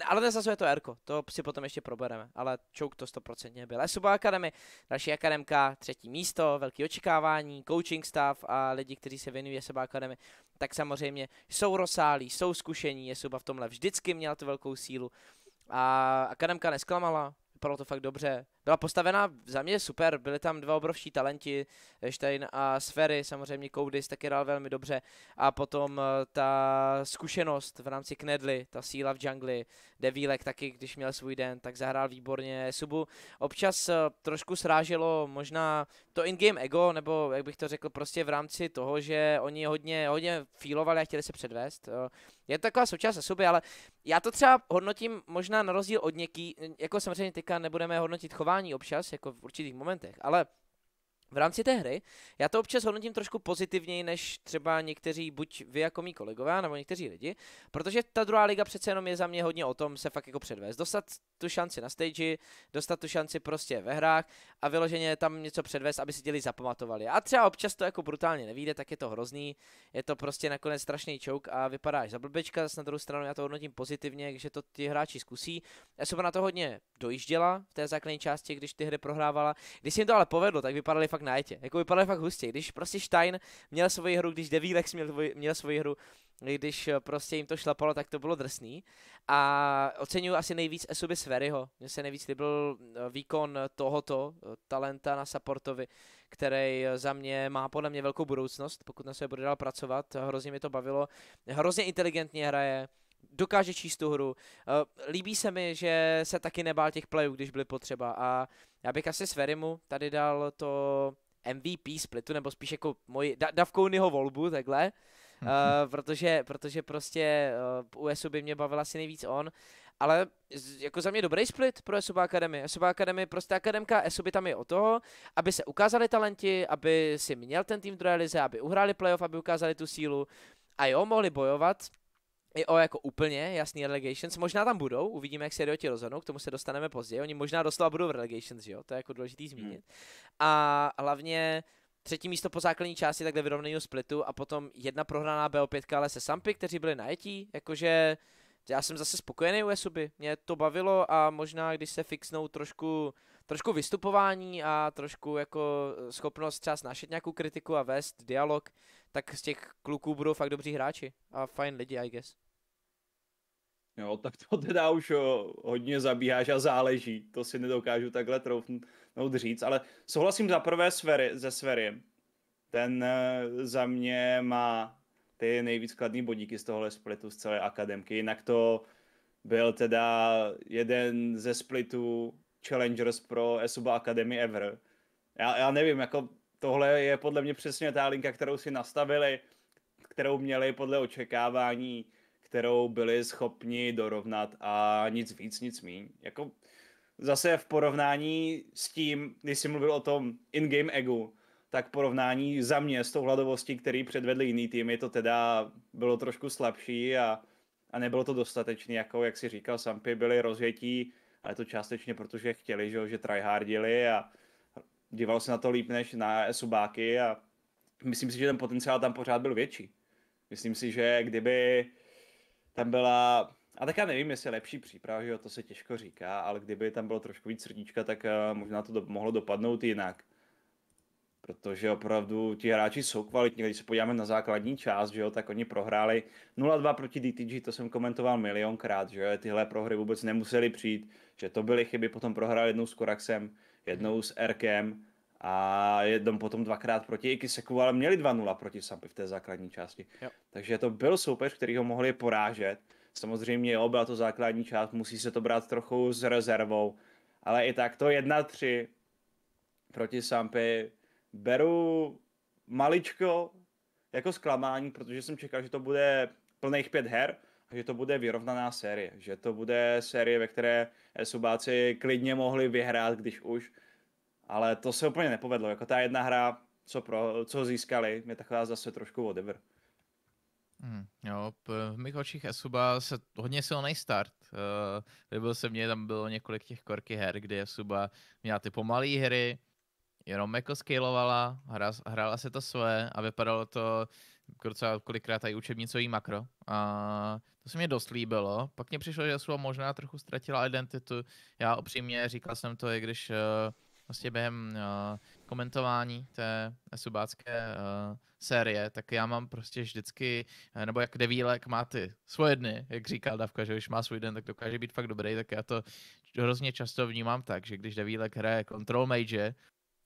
ale nezazuje to Erko, to si potom ještě probereme, ale choke to 100% byl. Suba Academy, další akademka, třetí místo, velký očekávání, coaching staff a lidi, kteří se věnují Suba Academy, tak samozřejmě jsou rozsálí, jsou zkušení, Suba v tomhle vždycky měla tu velkou sílu a akademka nesklamala, vypadalo to fakt dobře. Byla postavená za mě super, byli tam dva obrovští talenti, Stein a Sfery, samozřejmě Koudis taky hrál velmi dobře a potom eh, ta zkušenost v rámci Knedly, ta síla v jungli, Devílek taky, když měl svůj den, tak zahrál výborně Subu. Občas eh, trošku sráželo možná to in-game ego, nebo jak bych to řekl, prostě v rámci toho, že oni hodně, hodně feelovali a chtěli se předvést. Je to taková součást Suby, ale já to třeba hodnotím možná na rozdíl od něký, jako samozřejmě teďka nebudeme hodnotit chování občas, jako v určitých momentech, ale v rámci té hry, já to občas hodnotím trošku pozitivněji než třeba někteří, buď vy jako mý kolegové, nebo někteří lidi, protože ta druhá liga přece jenom je za mě hodně o tom se fakt jako předvést, dostat tu šanci na stage, dostat tu šanci prostě ve hrách a vyloženě tam něco předvést, aby si děli zapamatovali. A třeba občas to jako brutálně nevíde, tak je to hrozný, je to prostě nakonec strašný chouk a vypadáš za blbečka, na druhou stranu já to hodnotím pozitivně, že to ti hráči zkusí. Já jsem na to hodně dojížděla v té základní části, když ty hry prohrávala. Když jim to ale povedlo, tak vypadali fakt na jetě. Jako vypadali fakt hustě. Když prostě Stein měl svoji hru, když Devílex měl, měl svoji hru, když eh, prostě jim to šlapalo, tak to bylo drsný. A oceňuji asi nejvíc Esuby Sveryho. Mně se nejvíc líbil eh, výkon tohoto eh, talenta na supportovi, který za mě má podle mě velkou budoucnost, pokud na sebe bude dál pracovat. Hrozně mi to bavilo. Hrozně inteligentně hraje, dokáže číst tu hru. líbí se mi, že se taky nebál těch playů, když byly potřeba a já bych asi Sverimu tady dal to MVP splitu, nebo spíš jako moji da, Davkounyho volbu, takhle. Uh, protože, protože prostě uh, u ESU by mě bavil asi nejvíc on, ale jako za mě dobrý split pro ESUB Academy. ESUB Academy, prostě akademka ESUB tam je o toho, aby se ukázali talenti, aby si měl ten tým v druhé lize, aby uhráli playoff, aby ukázali tu sílu a jo, mohli bojovat i o jako úplně jasný relegations. Možná tam budou, uvidíme, jak se ti rozhodnou, k tomu se dostaneme později. Oni možná doslova budou v relegations, jo, to je jako důležitý zmínit. Hmm. A hlavně třetí místo po základní části takhle vyrovnaného splitu a potom jedna prohraná BO5, ale se Sampy, kteří byli na etí, jakože já jsem zase spokojený u Suby. Mě to bavilo a možná, když se fixnou trošku, trošku vystupování a trošku jako schopnost třeba snášet nějakou kritiku a vést dialog, tak z těch kluků budou fakt dobří hráči a fajn lidi, I guess. Jo, tak to teda už hodně zabíháš a záleží. To si nedokážu takhle troufnout říct, ale souhlasím za prvé sféry, ze sféry. Ten eh, za mě má ty nejvíc kladný bodíky z tohohle splitu z celé akademky. Jinak to byl teda jeden ze splitů Challengers pro Esuba Academy ever. Já, já nevím, jako tohle je podle mě přesně ta linka, kterou si nastavili, kterou měli podle očekávání kterou byli schopni dorovnat a nic víc, nic míň. Jako zase v porovnání s tím, když jsi mluvil o tom in-game egu, tak porovnání za mě s tou hladovostí, který předvedli jiný týmy, to teda bylo trošku slabší a, a nebylo to dostatečné, jako jak si říkal, Sampy byli rozjetí, ale to částečně, protože chtěli, že, že tryhardili a díval se na to líp než na subáky a myslím si, že ten potenciál tam pořád byl větší. Myslím si, že kdyby tam byla, a tak já nevím, jestli je lepší příprava, že jo, to se těžko říká, ale kdyby tam bylo trošku víc srdíčka, tak uh, možná to do, mohlo dopadnout jinak. Protože opravdu ti hráči jsou kvalitní, když se podíváme na základní část, že jo, tak oni prohráli 0-2 proti DTG, to jsem komentoval milionkrát, že jo, tyhle prohry vůbec nemuseli přijít, že to byly chyby, potom prohráli jednou s Koraxem, jednou s Erkem a jednou potom dvakrát proti Ikiseku, ale měli 2-0 proti Sampy v té základní části. Jo. Takže to byl soupeř, který ho mohli porážet. Samozřejmě jo, byla to základní část, musí se to brát trochu s rezervou, ale i tak to 1-3 proti Sampy beru maličko jako zklamání, protože jsem čekal, že to bude plných pět her a že to bude vyrovnaná série. Že to bude série, ve které subáci klidně mohli vyhrát, když už ale to se úplně nepovedlo. Jako ta jedna hra, co, pro, co získali, je taková zase trošku whatever. Hmm, jo, v mých očích Esuba se hodně silný start. Uh, líbil se mně, tam bylo několik těch korky her, kdy Esuba měla ty pomalé hry, jenom jako scalovala, hra, hrála se to své a vypadalo to docela kolikrát i učebnicový makro. A to se mi dost líbilo. Pak mě přišlo, že Esuba možná trochu ztratila identitu. Já upřímně říkal jsem to, i když uh, vlastně během uh, komentování té subácké uh, série, tak já mám prostě vždycky, uh, nebo jak Devílek má ty svoje dny, jak říkal Davka, že když má svůj den, tak dokáže být fakt dobrý, tak já to hrozně často vnímám tak, že když Devílek hraje Control Mage,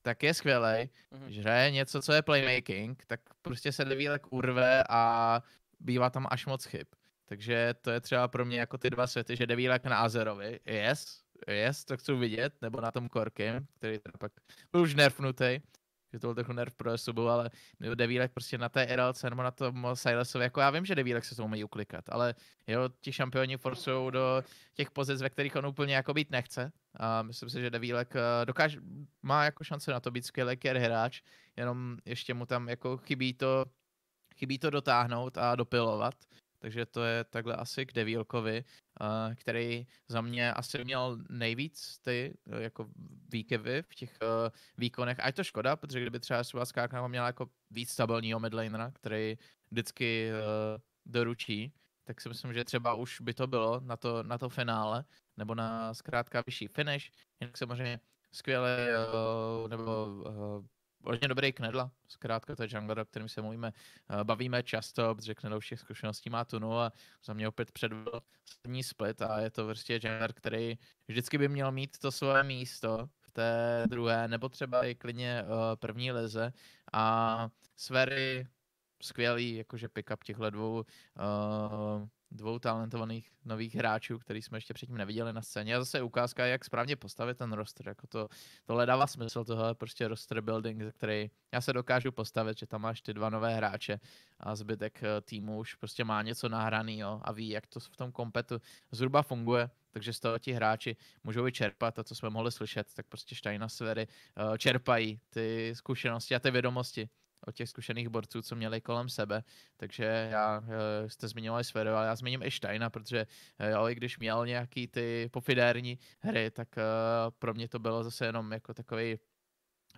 tak je skvělý, mm-hmm. že hraje něco, co je playmaking, tak prostě se Devílek urve a bývá tam až moc chyb. Takže to je třeba pro mě jako ty dva světy, že Devílek na Azerovi, yes, yes, to chci vidět, nebo na tom Korkem, který teda pak byl už nerfnutý. že to byl trochu nerv pro Esubu, ale Devílek prostě na té RLC nebo na tom Silesovi, jako já vím, že Devílek se to umí uklikat, ale jo, ti šampioni forsují do těch pozic, ve kterých on úplně jako být nechce a myslím si, že Devílek eh, dokáže, má jako šance na to být skvělý hráč, jenom ještě mu tam jako chybí to, chybí to dotáhnout a dopilovat. Takže to je takhle asi k Devílkovi, uh, který za mě asi měl nejvíc ty uh, jako výkyvy v těch uh, výkonech. A je to škoda, protože kdyby třeba Suba Skáknava měla jako víc stabilního midlanera, který vždycky uh, doručí, tak si myslím, že třeba už by to bylo na to, na to finále, nebo na zkrátka vyšší finish. Jinak samozřejmě skvěle, uh, nebo uh, hodně dobrý Knedla, zkrátka to je jungler, o kterým se mluvíme, uh, bavíme často, protože Knedl všech zkušeností má tu a za mě opět předvedl sedmý split a je to prostě jungler, který vždycky by měl mít to svoje místo v té druhé, nebo třeba i klidně uh, první lize a Svery skvělý jakože pick-up těchto dvou uh, dvou talentovaných nových hráčů, který jsme ještě předtím neviděli na scéně. A zase ukázka, jak správně postavit ten roster. Jako to, tohle dává smysl, tohle prostě roster building, za který já se dokážu postavit, že tam máš ty dva nové hráče a zbytek eh, týmu už prostě má něco nahraného a ví, jak to v tom kompetu zhruba funguje. Takže z toho ti hráči můžou i čerpat a co jsme mohli slyšet, tak prostě Steina Svery eh, čerpají ty zkušenosti a ty vědomosti od těch zkušených borců, co měli kolem sebe. Takže já eh, jste zmiňovali Sveru, ale já zmíním i Steina, protože eh, jo, i když měl nějaký ty pofidérní hry, tak uh, pro mě to bylo zase jenom jako takový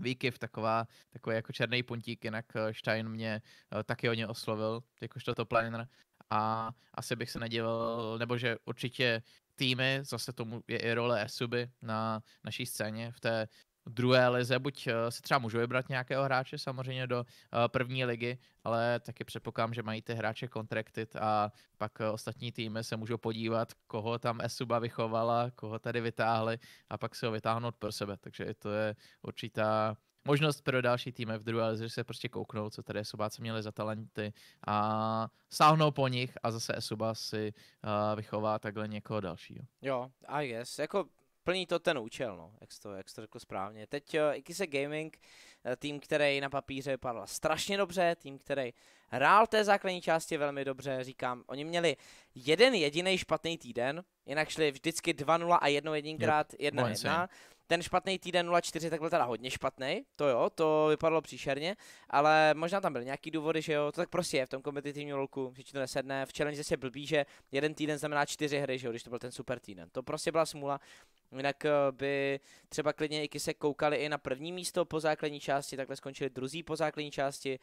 výkyv, taková, takový jako černý puntík, jinak Stein mě taky hodně oslovil, jakožto top laner. A asi bych se nedíval, nebo že určitě týmy, zase tomu je i role Esuby na naší scéně v té druhé lize, buď eh, si třeba můžu vybrat nějakého hráče samozřejmě do eh, první ligy, ale taky předpokládám, že mají ty hráče contracted a pak eh, ostatní týmy se můžou podívat, koho tam Esuba vychovala, koho tady vytáhli a pak si ho vytáhnout pro sebe. Takže i to je určitá možnost pro další týmy v druhé lize, že se prostě kouknou, co tady Esubáci měli za talenty a sáhnou po nich a zase Esuba si uh, vychová takhle někoho dalšího. Jo, a yes, jako plní to ten účel, no, jak jsi to, jak jsi to řekl správně. Teď uh, Ikise Gaming, uh, tým, který na papíře vypadal strašně dobře, tým, který hrál té základní části velmi dobře, říkám, oni měli jeden jediný špatný týden, jinak šli vždycky 2-0 a jedno jedinkrát 1-1. Ten špatný týden 0-4 tak byl teda hodně špatný, to jo, to vypadalo příšerně, ale možná tam byly nějaký důvody, že jo, to tak prostě je v tom kompetitivním rolku, že ti to nesedne, v challenge se blbý, že jeden týden znamená čtyři hry, že jo, když to byl ten super týden. To prostě byla smůla, Jinak eh, by třeba klidně i se koukali i na první místo po základní části, takhle skončili druzí po základní části.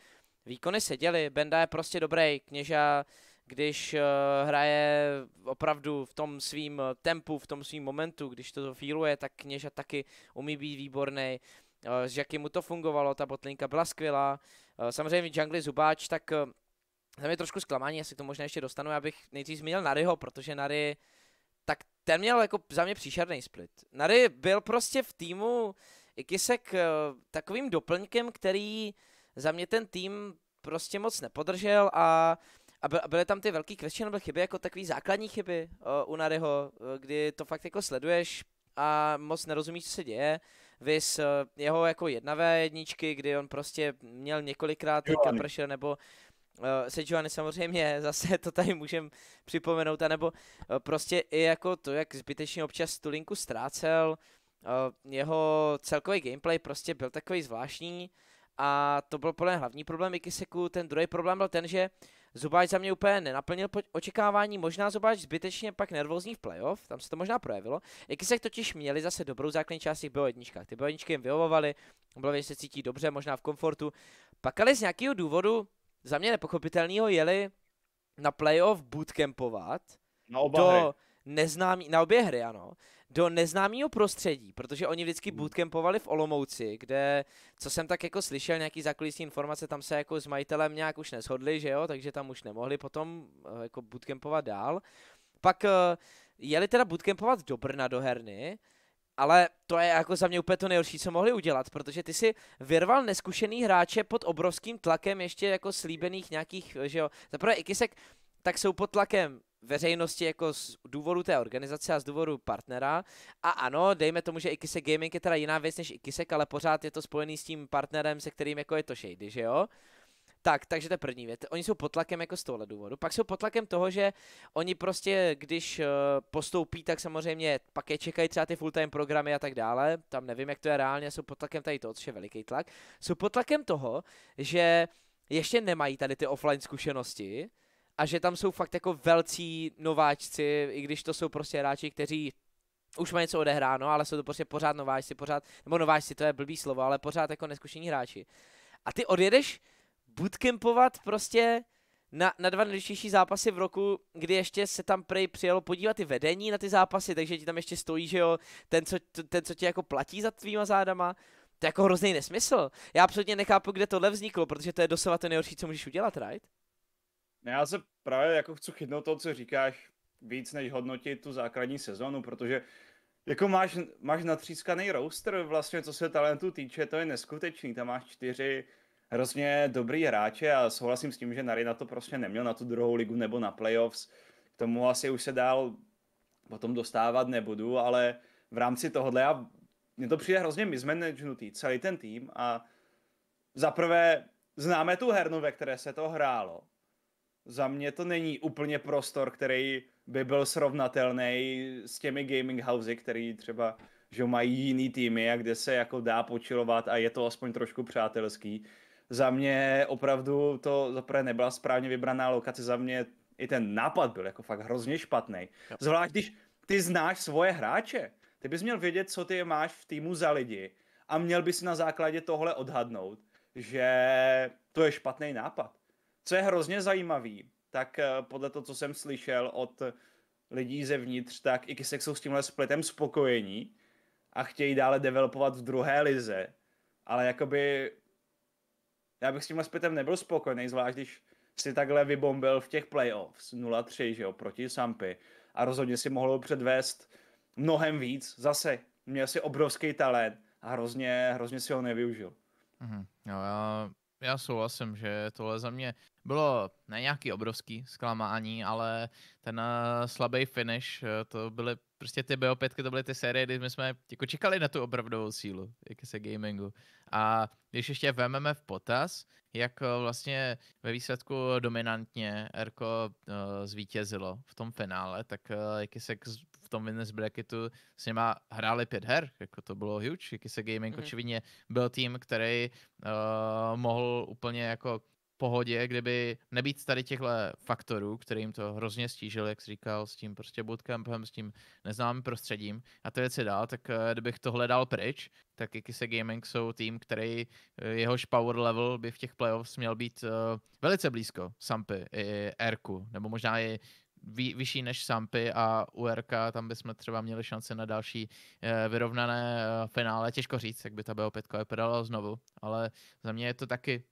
Výkony seděly, Benda je prostě dobrý, Kněža, když uh, hraje opravdu v tom svým eh, tempu, v tom svým momentu, když to fíluje, tak Kněža taky umí být výborný. Uh, s jakým mu to fungovalo, ta botlinka byla skvělá. Uh, samozřejmě Jungly Zubáč, tak uh, tam je trošku zklamání, asi to možná ještě dostanu, abych nejdřív zmínil Naryho, protože Nary ten měl jako za mě příšerný split. Nary byl prostě v týmu Ikisek uh, takovým doplňkem, který za mě ten tým prostě moc nepodržel a, a byly tam ty velký questionable chyby, jako takový základní chyby uh, u Naryho, uh, kdy to fakt jako sleduješ a moc nerozumíš, co se děje. Vys uh, jeho jako jedna v jedničky, kdy on prostě měl několikrát pressure nebo Uh, Sejuani samozřejmě, zase to tady můžem připomenout, anebo uh, prostě i jako to, jak zbytečně občas tu linku ztrácel, uh, jeho celkový gameplay prostě byl takový zvláštní a to byl podle hlavní problém Ikiseku, ten druhý problém byl ten, že Zubáč za mě úplně nenaplnil očekávání, možná Zubáč zbytečně pak nervózní v playoff, tam se to možná projevilo. Ikisek totiž měli zase dobrou základní část těch jedničkách, ty jedničky jim vyhovovaly, bylo se cítí dobře, možná v komfortu, pak ale z nějakého důvodu za mě nepochopitelného jeli na playoff bootcampovat na oba do hry. neznámý, na obě hry, ano, do neznámého prostředí, protože oni vždycky hmm. bootcampovali v Olomouci, kde, co jsem tak jako slyšel, nějaký zákulisní informace, tam se jako s majitelem nějak už neshodli, že jo, takže tam už nemohli potom uh, jako bootcampovat dál. Pak uh, jeli teda bootcampovat do Brna, do herny, ale to je jako za mě úplně to nejhorší, co mohli udělat, protože ty si vyrval neskušený hráče pod obrovským tlakem ještě jako slíbených nějakých, že jo. Zaprvé Ikisek tak jsou pod tlakem veřejnosti jako z důvodu té organizace a z důvodu partnera. A ano, dejme tomu, že Ikise Gaming je teda jiná věc než Ikisek, ale pořád je to spojený s tím partnerem, se kterým jako je to Shady, že jo? Tak, takže to je první věc. Oni jsou pod tlakem jako z tohle důvodu. Pak jsou pod tlakem toho, že oni prostě, když uh, postoupí, tak samozřejmě pak je čekají třeba ty full-time programy a tak dále. Tam nevím, jak to je reálně, jsou pod tlakem tady to, což je veliký tlak. Jsou pod tlakem toho, že ještě nemají tady ty offline zkušenosti a že tam jsou fakt jako velcí nováčci, i když to jsou prostě hráči, kteří už mají něco odehráno, ale jsou to prostě pořád nováčci, pořád, nebo nováčci, to je blbý slovo, ale pořád jako neskušení hráči. A ty odjedeš bootcampovat prostě na, na dva nejdůležitější zápasy v roku, kdy ještě se tam prej přijelo podívat i vedení na ty zápasy, takže ti tam ještě stojí, že jo, ten, co, ten, co tě jako platí za tvýma zádama. To je jako hrozný nesmysl. Já absolutně nechápu, kde tohle vzniklo, protože to je doslova to nejhorší, co můžeš udělat, right? Já se právě jako chci chytnout to, co říkáš, víc než hodnotit tu základní sezonu, protože jako máš, máš natřískaný roster, vlastně co se talentu týče, to je neskutečný, tam máš čtyři hrozně dobrý hráče a souhlasím s tím, že Nary na to prostě neměl na tu druhou ligu nebo na playoffs. K tomu asi už se dál potom dostávat nebudu, ale v rámci tohohle já, mně to přijde hrozně mismanagenutý, celý ten tým a zaprvé známe tu hernu, ve které se to hrálo. Za mě to není úplně prostor, který by byl srovnatelný s těmi gaming housey, který třeba že mají jiný týmy a kde se jako dá počilovat a je to aspoň trošku přátelský za mě opravdu to zaprvé nebyla správně vybraná lokace, za mě i ten nápad byl jako fakt hrozně špatný. Zvlášť když ty znáš svoje hráče, ty bys měl vědět, co ty máš v týmu za lidi a měl bys na základě tohle odhadnout, že to je špatný nápad. Co je hrozně zajímavý, tak eh, podle toho, co jsem slyšel od lidí zevnitř, tak i když jsou s tímhle splitem spokojení a chtějí dále developovat v druhé lize, ale jakoby já bych s tímhle zpětem nebyl spokojený, zvlášť když si takhle vybombil v těch playoffs 0-3, že jo, proti Sampy a rozhodně si mohl předvést mnohem víc. Zase měl si obrovský talent a hrozně, hrozně si ho nevyužil. Mm-hmm. Jo, já, já souhlasím, že tohle za mě bylo ne nějaký obrovský zklamání, ale ten uh, slabý finish, uh, to byly prostě ty BO5, to byly ty série, kdy jsme jako čekali na tu opravdovou sílu, jak se gamingu. A když ještě vezmeme v potaz, jak uh, vlastně ve výsledku dominantně Erko uh, zvítězilo v tom finále, tak uh, jak se v tom Winners Bracketu s nima hráli pět her, jako to bylo huge, jaký se Gaming mm-hmm. očividně byl tým, který uh, mohl úplně jako pohodě, kdyby nebýt tady těchto faktorů, který jim to hrozně stížil, jak jsi říkal, s tím prostě bootcampem, s tím neznámým prostředím a to věci dál, tak eh, kdybych tohle dal pryč, tak se Gaming jsou tým, který eh, jehož power level by v těch playoffs měl být uh, velice blízko Sampy i Erku, nebo možná i vy, vyšší než Sampy a u RK tam bychom třeba měli šanci na další uh, vyrovnané uh, finále. Těžko říct, jak by ta BO5 vypadala znovu, ale za mě je to taky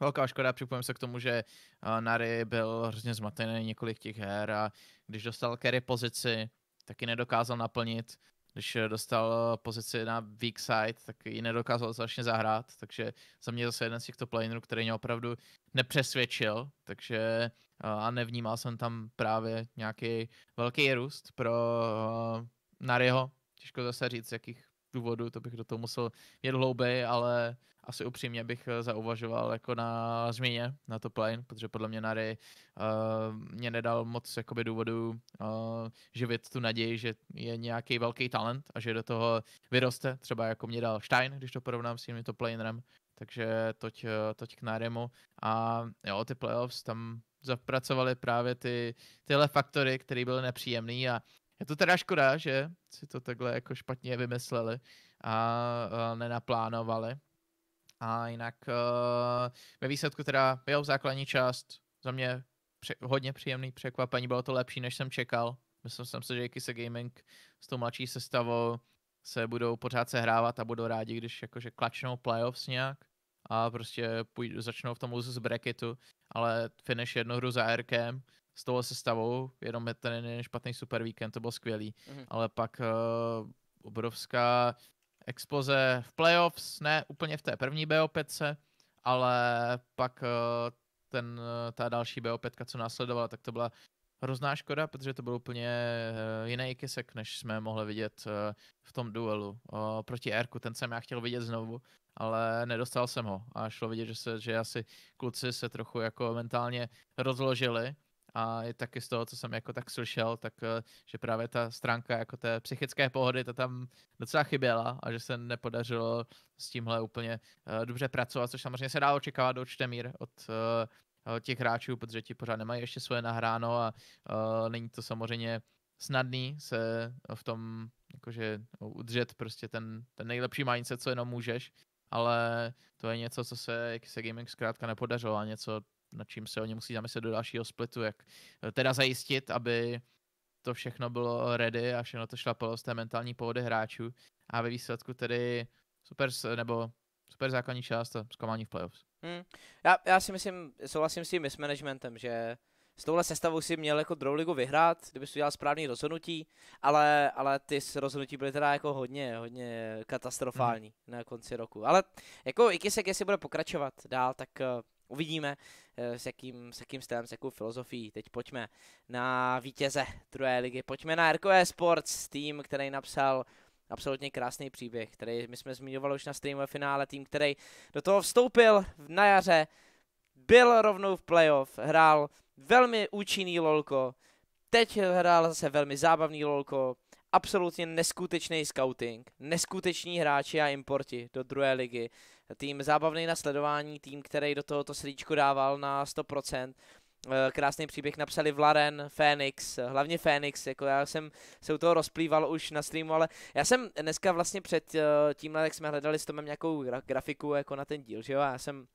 Velká škoda, připojím se k tomu, že uh, Nary byl hrozně zmatený několik těch her a když dostal carry pozici, taky nedokázal naplnit. Když dostal pozici na weak side, tak ji nedokázal začně zahrát, takže za mě zase jeden z těchto planerů, který mě opravdu nepřesvědčil, takže a nevnímal jsem tam právě nějaký velký růst pro uh, Naryho. Těžko zase říct, z jakých důvodů, to bych do toho musel jet hlouběji, ale asi upřímně bych eh, zauvažoval jako na změně na to plane, protože podle mě Nary uh, mě nedal moc jakoby důvodu uh, živit tu naději, že je nějaký velký talent a že do toho vyroste, třeba jako mě dal Stein, když to porovnám s tím to planerem, takže toť, toť k Narymu a jo, ty playoffs tam zapracovali právě ty, tyhle faktory, které byly nepříjemné a je to teda škoda, že si to takhle jako špatně vymysleli a, a nenaplánovali, a jinak uh, ve výsledku teda byl základní část za mě pře- hodně příjemný překvapení, bylo to lepší, než jsem čekal. Myslel jsem si, že Kise Gaming s tou mladší sestavou se budou pořád sehrávat a budou rádi, když jakože klačnou playoffs nějak a prostě začnou v tom z bracketu, ale finish jednu hru za RKM s tou sestavou, jenom je ten špatný super víkend, to byl skvělý, mm-hmm. ale pak uh, obrovská exploze v playoffs, ne úplně v té první BO5, ale pak eh, ten, eh, ta další BO5, co následovala, tak to byla hrozná škoda, protože to byl úplně uh, jiný kisek, než jsme mohli vidět uh, v tom duelu uh, proti Erku. Ten jsem já chtěl vidět znovu, ale nedostal jsem ho. A šlo vidět, že, se, že asi kluci se trochu jako mentálně rozložili. A i taky z toho, co jsem jako tak slyšel, tak že právě ta stránka jako té psychické pohody, to tam docela chyběla a že se nepodařilo s tímhle úplně uh, dobře pracovat, což samozřejmě se dá očekávat do určité míry od uh, těch hráčů, protože ti pořád nemají ještě svoje nahráno a uh, není to samozřejmě snadný se v tom jakože udržet prostě ten, ten nejlepší mindset, co jenom můžeš, ale to je něco, co se, se Gaming zkrátka nepodařilo a něco, nad čím se oni musí zamyslet do dalšího splitu, jak eh, teda zajistit, aby to všechno bylo ready a všechno to šlapalo z té mentální pohody hráčů a ve výsledku tedy super, nebo super základní část a zklamání v playoffs. Hmm. Já, já si myslím, souhlasím s tím mismanagementem, že s touhle sestavou si měl jako druhou ligu vyhrát, kdyby si udělal správný rozhodnutí, ale, ale ty rozhodnutí byly teda jako hodně, hodně katastrofální hmm. na konci roku. Ale jako Ikisek, jestli bude pokračovat dál, tak uh, uvidíme, uh, s jakým, s jakým stylem, s jakou filozofií. Teď pojďme na vítěze druhé ligy, pojďme na RKE Sports, tým, který napsal absolutně krásný příběh, který my jsme zmiňovali už na streamu finále, tým, který do toho vstoupil na jaře, byl rovnou v playoff, hrál velmi účinný lolko, teď hrál zase velmi zábavný lolko, absolutně neskutečný scouting, neskuteční hráči a importi do druhé ligy, tým zábavný na sledování, tým, který do tohoto srdíčku dával na 100%, eh, krásný příběh napsali Vlaren, Phoenix, hlavně Phoenix, jako já jsem se u toho rozplýval už na streamu, ale já jsem dneska vlastně před eh, tímhle, jak jsme hledali s Tomem nějakou grafiku jako na ten díl, že jo, já jsem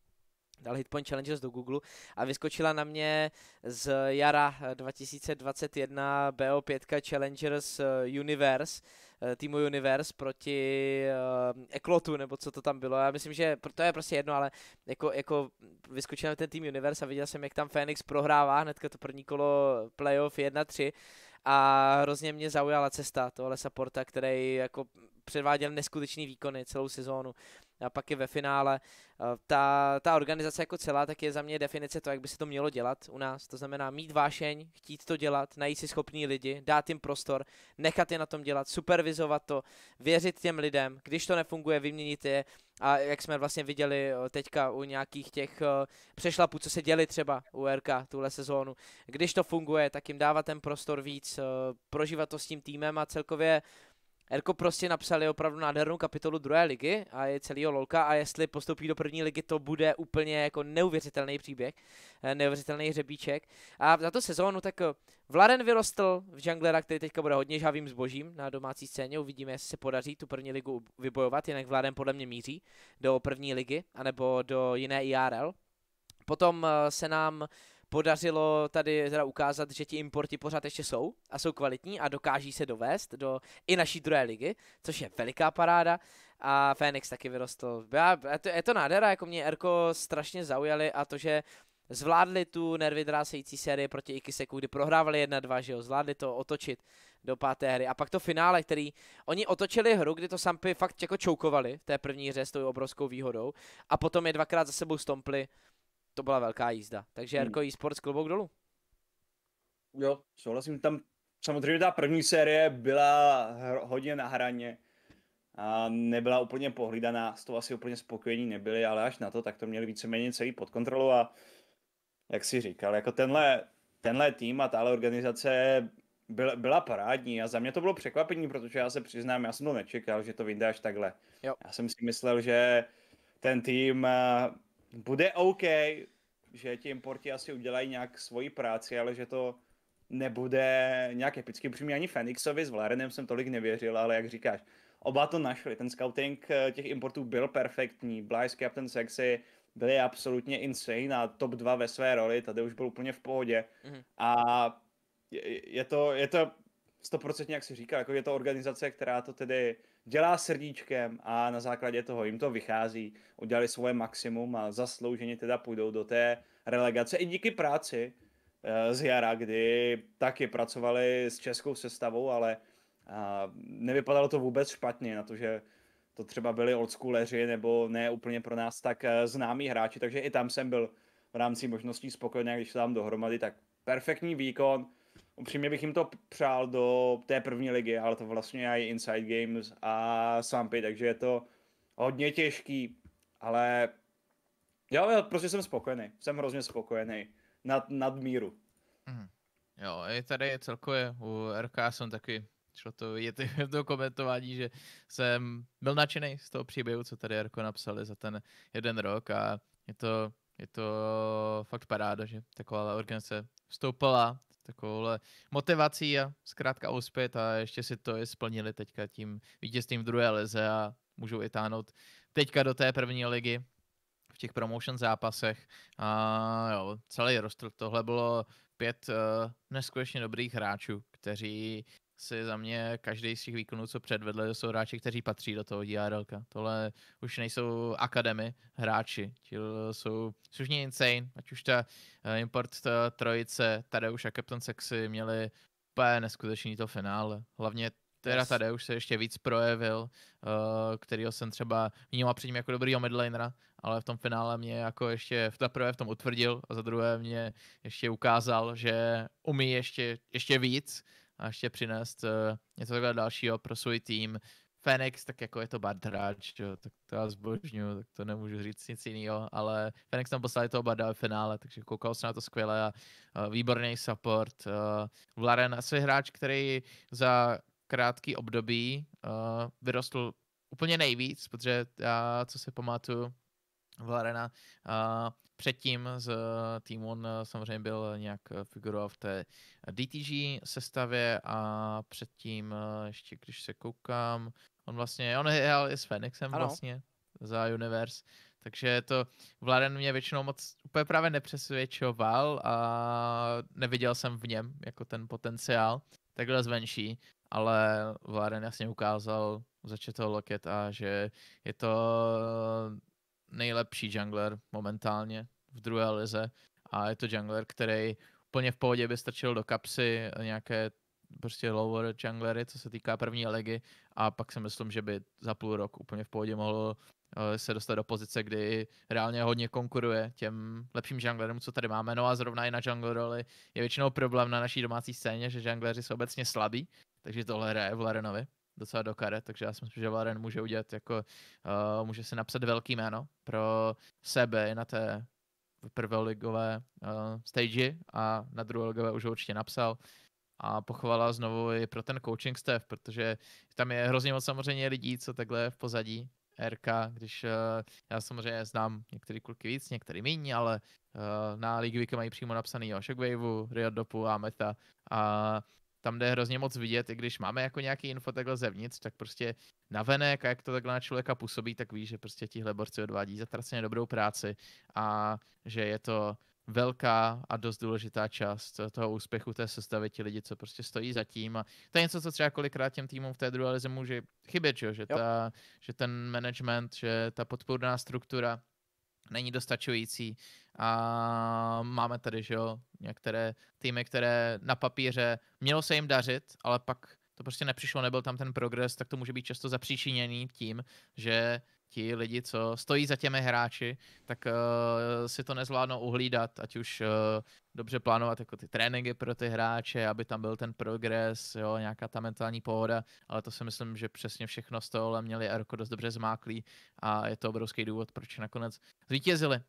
dal Hitpoint Challengers do Google a vyskočila na mě z jara 2021 BO5 Challengers eh, Universe, eh, týmu Universe proti uh, Eklotu, nebo co to tam bylo. Já myslím, že to je prostě jedno, ale jako, jako vyskočil ten tým Universe a viděl jsem, jak tam Phoenix prohrává hnedka to první kolo playoff 1-3 a hrozně mě zaujala cesta tohle supporta, který jako předváděl neskutečný výkony celou sezónu a pak je ve finále. Ta, ta organizace jako celá, tak je za mě definice to, jak by se to mělo dělat u nás. To znamená mít vášeň, chtít to dělat, najít si schopní lidi, dát jim prostor, nechat je na tom dělat, supervizovat to, věřit těm lidem, když to nefunguje, vyměnit je a jak jsme vlastně viděli teďka u nějakých těch přešlapů, co se děli třeba u RK tuhle sezónu, když to funguje, tak jim dávat ten prostor víc, prožívat to s tím týmem a celkově Erko prostě napsali opravdu nádhernou kapitolu druhé ligy a je celý lolka a jestli postoupí do první ligy, to bude úplně jako neuvěřitelný příběh, eh, neuvěřitelný hřebíček. A za to sezónu tak eh, Vlaren vyrostl v junglera, který teďka bude hodně žavým zbožím na domácí scéně. Uvidíme, jestli se podaří tu první ligu vybojovat, jinak Vlaren podle mě míří do první ligy, anebo do jiné IRL. Potom eh, se nám podařilo tady teda ukázat, že ti importi pořád ještě jsou a jsou kvalitní a dokáží se dovést do i naší druhé ligy, což je veliká paráda a Fénix taky vyrostl. Já, je, to, je to nádhera, jako mě Erko strašně zaujali a to, že zvládli tu nervy drásející série proti Ikiseku, kdy prohrávali 1-2, že jo, zvládli to otočit do páté hry. A pak to finále, který oni otočili hru, kdy to Sampy fakt jako čoukovali v té první hře s tou obrovskou výhodou a potom je dvakrát za sebou stompli to byla velká jízda. Takže. Jarko hmm. e-sports klobouk dolů. Jo, souhlasím. Tam samozřejmě ta první série byla hodně na hraně a nebyla úplně pohlídaná, z toho asi úplně spokojení nebyli, ale až na to, tak to měli víceméně celý pod kontrolou a jak si říkal, jako tenhle, tenhle tým a tahle organizace byla, byla parádní a za mě to bylo překvapení, protože já se přiznám, já jsem to nečekal, že to vyjde až takhle. Jo. Já jsem si myslel, že ten tým bude OK, že ti importi asi udělají nějak svoji práci, ale že to nebude nějak epický. Upřímně ani Fenixovi s Vlarenem jsem tolik nevěřil, ale jak říkáš, oba to našli. Ten scouting eh, těch importů byl perfektní. Blyce, Captain Sexy byli absolutně insane a top 2 ve své roli, tady už byl úplně v pohodě. Mm-hmm. A je, je to, je to 100% jak si říkal, jako je to organizace, která to tedy dělá srdíčkem a na základě toho jim to vychází, udělali svoje maximum a zaslouženě teda půjdou do té relegace i díky práci uh, z jara, kdy taky pracovali s českou sestavou, ale nevypadalo to vůbec špatně na to, že to třeba byli oldschooleři nebo ne úplně pro nás tak uh, známí hráči, takže i tam jsem byl v rámci možností spokojený, když se tam dohromady, tak perfektní výkon, upřímně bych jim to přál do té první ligy, ale to vlastně i Inside Games a Sampy, takže je to hodně těžký, ale jo, já prostě jsem spokojený, jsem hrozně spokojený nad, nad míru. Mm. Jo, i tady celkově u RK jsem taky šlo to vidět v tom komentování, že jsem byl nadšený z toho příběhu, co tady Jarko napsali za ten jeden rok a je to, je to fakt paráda, že taková organizace vstoupila takovouhle motivací a zkrátka uspět a ještě si to je splnili teďka tím vítězstvím v druhé lize a můžou i táhnout teďka do té první ligy v těch promotion zápasech. A jo, celý roster, tohle bylo pět uh, neskutečně dobrých hráčů, kteří si za mě každý z těch výkonů, co předvedli, jsou hráči, kteří patří do toho DRL. Tohle už nejsou akademy hráči, ti jsou slušně insane, ať už ta uh, import ta trojice, tady už a Captain Sexy měli úplně neskutečný to finále. Hlavně teda yes. tady už se ještě víc projevil, uh, kterýho jsem třeba vnímal předtím jako dobrýho midlanera, ale v tom finále mě jako ještě v prvé v tom utvrdil a za druhé mě ještě ukázal, že umí ještě, ještě víc a ještě přinést uh, něco takhle dalšího pro svůj tým. Fenix, tak jako je to bard hráč, tak to já zbožňuju, tak to nemůžu říct nic jiného, ale Fenix tam poslali toho barda v finále, takže koukal se na to skvěle a uh, výborný support. Uh, Vlaren asi hráč, který za krátký období uh, vyrostl úplně nejvíc, protože já, co si pamatuju, Valerena uh, předtím z týmu on samozřejmě byl nějak figurovat v té DTG sestavě a předtím ještě když se koukám, on vlastně, on hrál i s Fenixem ano. vlastně za Universe, takže to Vladen mě většinou moc úplně právě nepřesvědčoval a neviděl jsem v něm jako ten potenciál takhle zvenší, ale Vladen jasně ukázal začet loket a že je to nejlepší jungler momentálně v druhé lize. A je to jungler, který úplně v pohodě by strčil do kapsy nějaké prostě lower junglery, co se týká první ligy. A pak si myslím, že by za půl rok úplně v pohodě mohl eh, se dostat do pozice, kdy reálně hodně konkuruje těm lepším junglerům, co tady máme. No a zrovna i na jungle roli je většinou problém na naší domácí scéně, že jungleři jsou obecně slabí, takže tohle hraje v Larenovi docela do karet, takže já si myslím, že Laren může udělat jako, uh, může si napsat velký jméno pro sebe na té prvoligové uh, stage a na druhé ligové už ho určitě napsal. A pochvala znovu i pro ten coaching staff, protože tam je hrozně moc samozřejmě lidí, co takhle v pozadí RK, když uh, já samozřejmě znám některý kluky víc, některý méně, ale uh, na League mají přímo napsaný o Shockwaveu, Riot Dopu a Meta a tam jde hrozně moc vidět, i když máme jako nějaký info takhle zevnitř, tak prostě navenek a jak to takhle na člověka působí, tak víš, že prostě tihle borci odvádí zatraceně dobrou práci a že je to velká a dost důležitá část toho úspěchu té sestavy, ti lidi, co prostě stojí za tím. A to je něco, co třeba kolikrát těm týmům v té druhé lize může chybět, že, že, ta, že ten management, že ta podpůrná struktura není dostačující. A máme tady, že jo, některé týmy, které na papíře mělo se jim dařit, ale pak to prostě nepřišlo, nebyl tam ten progres, tak to může být často zapříčiněný tím, že ti lidi, co stojí za těmi hráči, tak uh, si to nezvládnou uhlídat, ať už uh, dobře plánovat jako ty tréninky pro ty hráče, aby tam byl ten progres, jo, nějaká ta mentální pohoda, ale to si myslím, že přesně všechno z tohohle měli Erko dost dobře zmáklý a je to obrovský důvod, proč nakonec zvítězili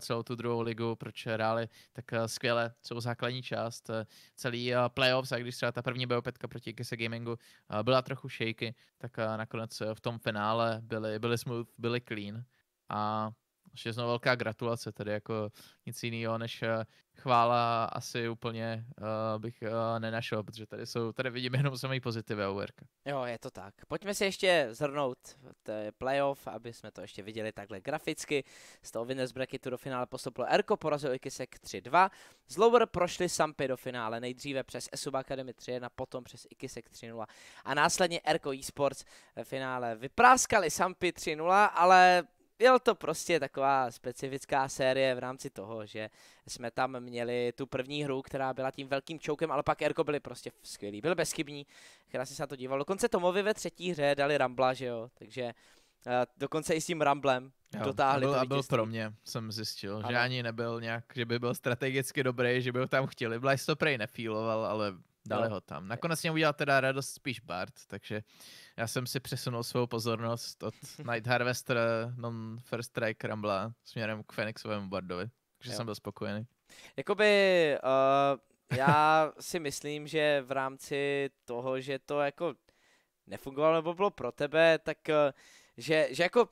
celou tu druhou ligu, proč hráli tak uh, skvěle celou základní část, uh, celý uh, playoffs, a když třeba ta první BO5 proti Kise Gamingu byla trochu shaky, tak nakonec v tom finále byli, byli smooth, byli clean a ještě znovu velká gratulace, tedy jako nic jiného než eh, chvála asi úplně uh, bych uh, nenašel, protože tady jsou, tady vidím jenom samý pozitivy u Jo, je to tak. Pojďme si ještě zhrnout playoff, aby jsme to ještě viděli takhle graficky. Z toho winners bracketu do finále postoupilo Erko, porazil Ikisek 3-2. Z Lower prošli Sampy do finále, nejdříve přes Esub Academy 3-1, potom přes Ikisek 3-0 a následně Erko eSports ve finále vypráskali Sampy 3-0, ale byl to prostě taková specifická série v rámci toho, že jsme tam měli tu první hru, která byla tím velkým čoukem, ale pak Erko byli prostě skvělí, byli bezchybní, krásně se na to díval. Dokonce Tomovi ve třetí hře dali Rambla, že jo, takže uh, dokonce i s tím Ramblem jo, dotáhli byl, a byl pro mě, jsem zjistil, ano. že ani nebyl nějak, že by byl strategicky dobrý, že by ho tam chtěli. Blaise to prej nefíloval, ale Dali Jo. ho tam. Nakonec mě udělal teda radost spíš Bart, takže já jsem si přesunul svou pozornost od Night Harvester non First Strike Rumble směrem k Phoenixovému Bardovi. Takže Jo. jsem byl spokojený. Jakoby uh, já si myslím, že v rámci toho, že to jako nefungovalo nebo bylo pro tebe, tak uh, že, že jako,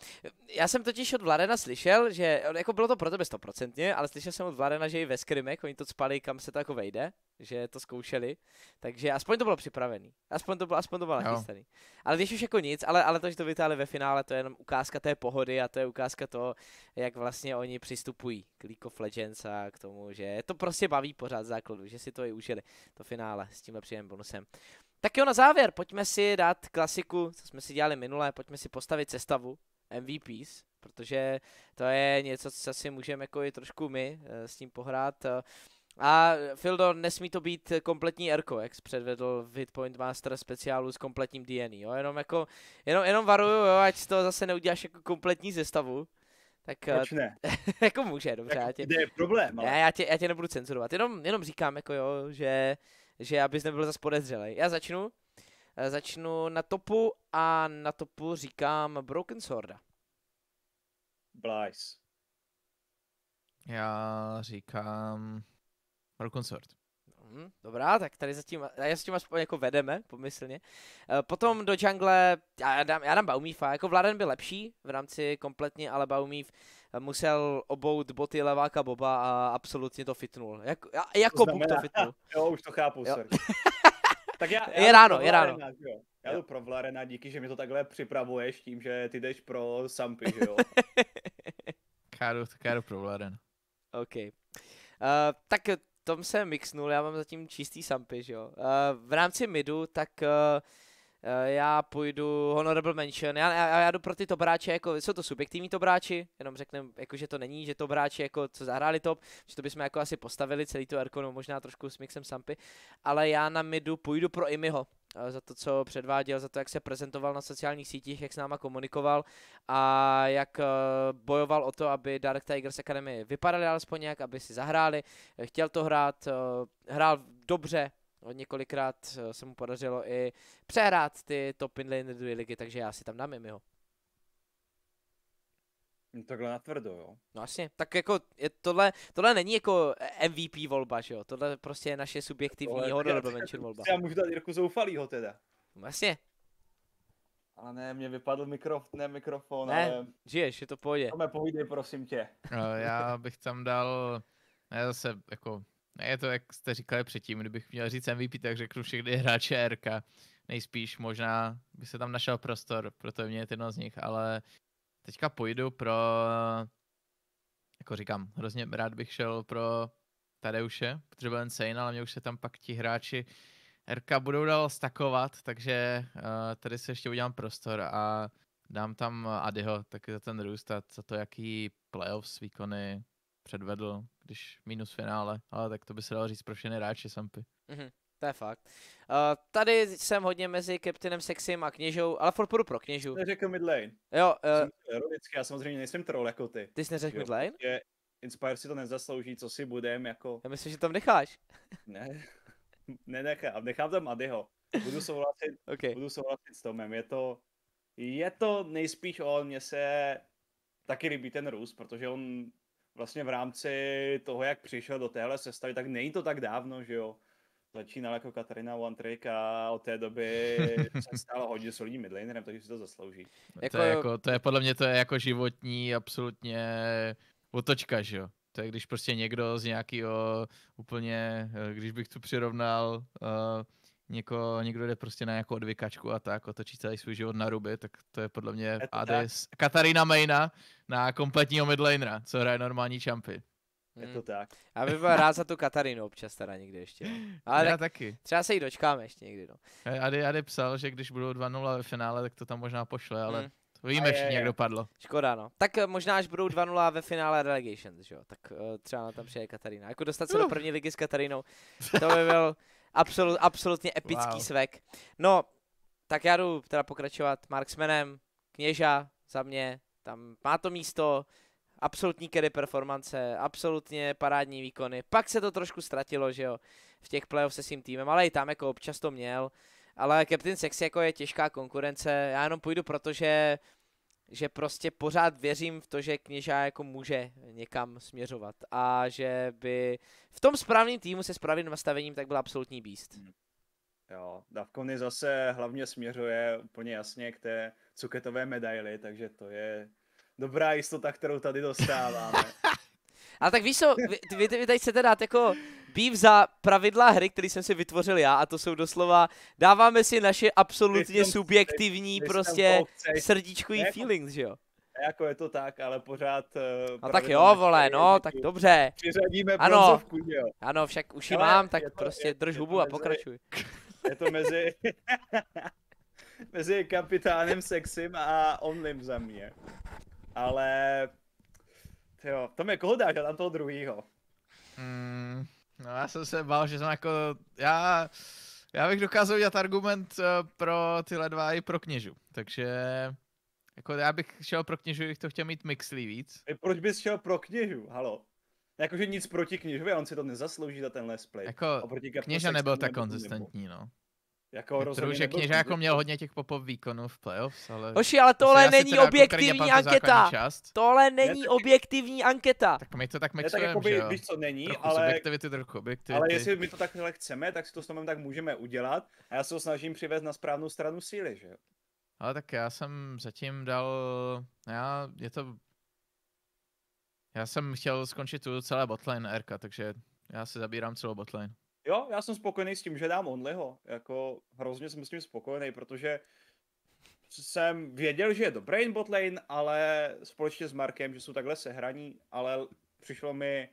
já jsem totiž od Vladena slyšel, že jako bylo to pro tebe stoprocentně, ale slyšel jsem od Vladena, že i ve skrimech oni to spali, kam se to jako vejde, že to zkoušeli, takže aspoň to bylo připravený, aspoň to bylo, aspoň to bylo nachystaný. Ale když už jako nic, ale, ale to, že to vytáhli ve finále, to je jenom ukázka té pohody a to je ukázka toho, jak vlastně oni přistupují k League of Legends a k tomu, že to prostě baví pořád základu, že si to i užili, to finále s tímhle příjemným bonusem. Tak jo, na závěr, pojďme si dát klasiku, co jsme si dělali minule, pojďme si postavit sestavu MVPs, protože to je něco, co si můžeme jako i trošku my eh, s tím pohrát. eh. A Fildo, nesmí to být kompletní Erko, jak jsi předvedl v Hitpoint Master speciálu s kompletním DNA, jo, jenom jako, jenom, jenom varuju, jo, ať toho zase neuděláš jako kompletní sestavu. Tak eh, Proč ne? jako může, dobře, já Jak, tě, kde je problém? Ale... já, já, tě, já tě nebudu cenzurovat, jenom, jenom říkám jako jo, že, že abys nebyl zase podezřelej. Já začnu, Eh, začnu na topu a na topu říkám Broken Sworda. Blaze. Já říkám Broken Sword. Hm, dobrá, tak tady zatím, já s tím aspoň jako vedeme, pomyslně. Eh, Potom do jungle, já dám, já dám Baumífa, jako Vladen byl lepší v rámci kompletně, ale Baumív eh, musel obout boty leváka Boba a absolutně to fitnul. Jak, a- jako Bůh to znamená- fitnul. Jo, už to chápu, Jo. sorry. tak já, Je jdu ráno, je ráno. Jo. Já jdu pro Vlarena, díky, že mi to takhle připravuješ tím, že ty jdeš pro Sampy, že jo. Káru, Káru pro Vladen. OK. Uh, tak tom se mixnul, já mám zatím čistý sampy, že jo. Uh, v rámci midu, tak uh, já půjdu honorable mention, já, já, já jdu pro ty tobráče, jako jsou to subjektivní tobráči, jenom řekneme, jako, že to není, že tobráči, jako co zahráli top, že to bychom jako asi postavili celý to Erko, no možná trošku s mixem sampy, ale já na midu půjdu pro Imiho, eh, za to, co předváděl, za to, jak se prezentoval na sociálních sítích, jak s náma komunikoval a jak eh, bojoval o to, aby Dark Tigers Academy vypadaly alespoň nějak, aby si zahráli. Eh, Chtěl to hrát, eh, hrál dobře, eh, několikrát eh, se mu podařilo i přehrát ty top inlaner druhé ligy, takže já si tam dám Imiho. No Takhle natvrdo, jo. No jasně, tak jako je tohle, tohle není jako MVP volba, že jo, tohle prostě je naše subjektivní Tohle- honorable mention volba. Já můžu dát Jirku Zoufalýho teda. No jasně, Ale ne, mě vypadl mikrof, ne mikrofon, Ne. ale... žiješ, je to pohodě. Tome, povídej, prosím tě. Eh, Já bych tam dal, ne zase jako, ne je to, jak jste říkali předtím, kdybych měl říct MVP, tak řeknu všechny hráče RK. Nejspíš možná by se tam našel prostor, proto mě je jedno z nich, ale teďka půjdu pro, jako říkám, hrozně rád bych šel pro Tadeuše, protože byl insane, ale mě už se tam pak ti hráči RK budou dál stakovat, takže uh, tady se ještě udělám prostor a dám tam Adyho taky za ten růst a za to, jaký playoffs výkony předvedl, když minus finále, ale tak to by se dalo říct pro všechny hráče Sampy. Mhm, to je fakt. Uh, tady jsem hodně mezi Captainem Sexym a Kněžou, ale furt půjdu pro Kněžu. Neřekl mid lane. Jo, uh, Jsem ironický, já samozřejmě nejsem troll jako ty. ty jsi neřekl midlane? Je, Inspire si to nezaslouží, co si budem, jako... Já myslím, že tam necháš. Ne, nenechám, nechám tam Adyho. Budu souhlasit, OK. budu souhlasit s Tomem, je to, je to nejspíš on, mně se taky líbí ten růst, protože on vlastně v rámci toho, jak přišel do téhle sestavy, tak není to tak dávno, že jo. Začínal jako Katarina One Trick a od té doby se stal hodně solidním midlanerem, takže si to zaslouží. Jako- To, je jako, to je podle mě to je jako životní absolutně otočka, že jo. To je když prostě někdo z nějakého úplně, eh, když bych tu přirovnal, uh, něko, někdo jde prostě na nějakou odvykačku a tak, otočí celý svůj život na ruby, tak to je podle mě to Adis, Katarina Maina na kompletního midlanera, co hraje normální čampy. Je Hmm. to tak. Já bych byl rád za tu Katarinu občas teda někdy ještě. no. Ale Já tak taky. třeba se jí dočkáme ještě někdy, no. Ady, Ady psal, že když budou 2-0 ve finále, tak to tam možná pošle, ale Hmm. to víme je, všichni, jak je. dopadlo. Škoda, no. Tak eh, možná, až budou 2-0 ve finále Relegations, že jo. Tak uh, třeba na tam přijde Katarína. Jako dostat se do Uh. první ligy s Katarínou, to by byl absolut, absolutně epický Wow. svek. No, tak já jdu teda pokračovat Marksmanem, Kněža za mě, tam má to místo, absolutní carry performance, absolutně parádní výkony. Pak se to trošku ztratilo, že jo. v těch playoff se svým týmem, ale i tam jako občas to měl. Ale Captain Sexy jako je těžká konkurence, já jenom půjdu, protože že prostě pořád věřím v to, že kněža jako může někam směřovat a že by v tom správném týmu se správným nastavením tak byl absolutní beast. Jo, Davkony zase hlavně směřuje úplně jasně k té cuketové medaili, takže to je dobrá jistota, kterou tady dostáváme. Ale tak víš co, vy, vy, vy tady chcete dát jako býv za pravidla hry, který jsem si vytvořil já a to jsou doslova, dáváme si naše absolutně subjektivní prostě srdíčkový feelings, že jo? Jako je to tak, ale pořád... Uh, no tak jo, vole, no, tak dobře. Přiřadíme ano, jo? Ano, však už ji mám, tak to, prostě drž hubu a pokračuj. Je to mezi... mezi kapitánem Sexym a Onlim za mě. Ale... Jo, Tome, koho dáš a tam toho druhýho? Mm, no já jsem se bál, že jsem jako... Já... Já bych dokázal udělat argument uh, pro tyhle dva i pro kněžu, takže... Jako já bych šel pro kněžu, bych to chtěl mít mixlí víc. I proč bys šel pro kněžu, halo? Jakože nic proti kněžovi, on si to nezaslouží za ten let's play. Jako kněža nebyl tak konzistentní, no. Jako rozhodně že kněža jako měl hodně těch popov výkonů v playoffs, ale... Oši, ale tohle není teda objektivní jako anketa. Tohle není ne, objektivní anketa. Tak my to tak mixujeme, že jo? Víš co, není, trochu ale... subjektivity, trochu objektivity. Ale jestli my to takhle chceme, tak si to s tom tak můžeme udělat. A já se to snažím přivést na správnou stranu síly, že jo? Ale tak já jsem zatím dal... Já, je to... Já jsem chtěl skončit tu celé botlane RK, takže já si zabírám celou botlane. Jo, já jsem spokojený s tím, že dám Onlyho. Jako hrozně jsem s tím spokojený, protože jsem věděl, že je to brain botlane, ale společně s Markem, že jsou takhle sehraní, ale přišlo mi,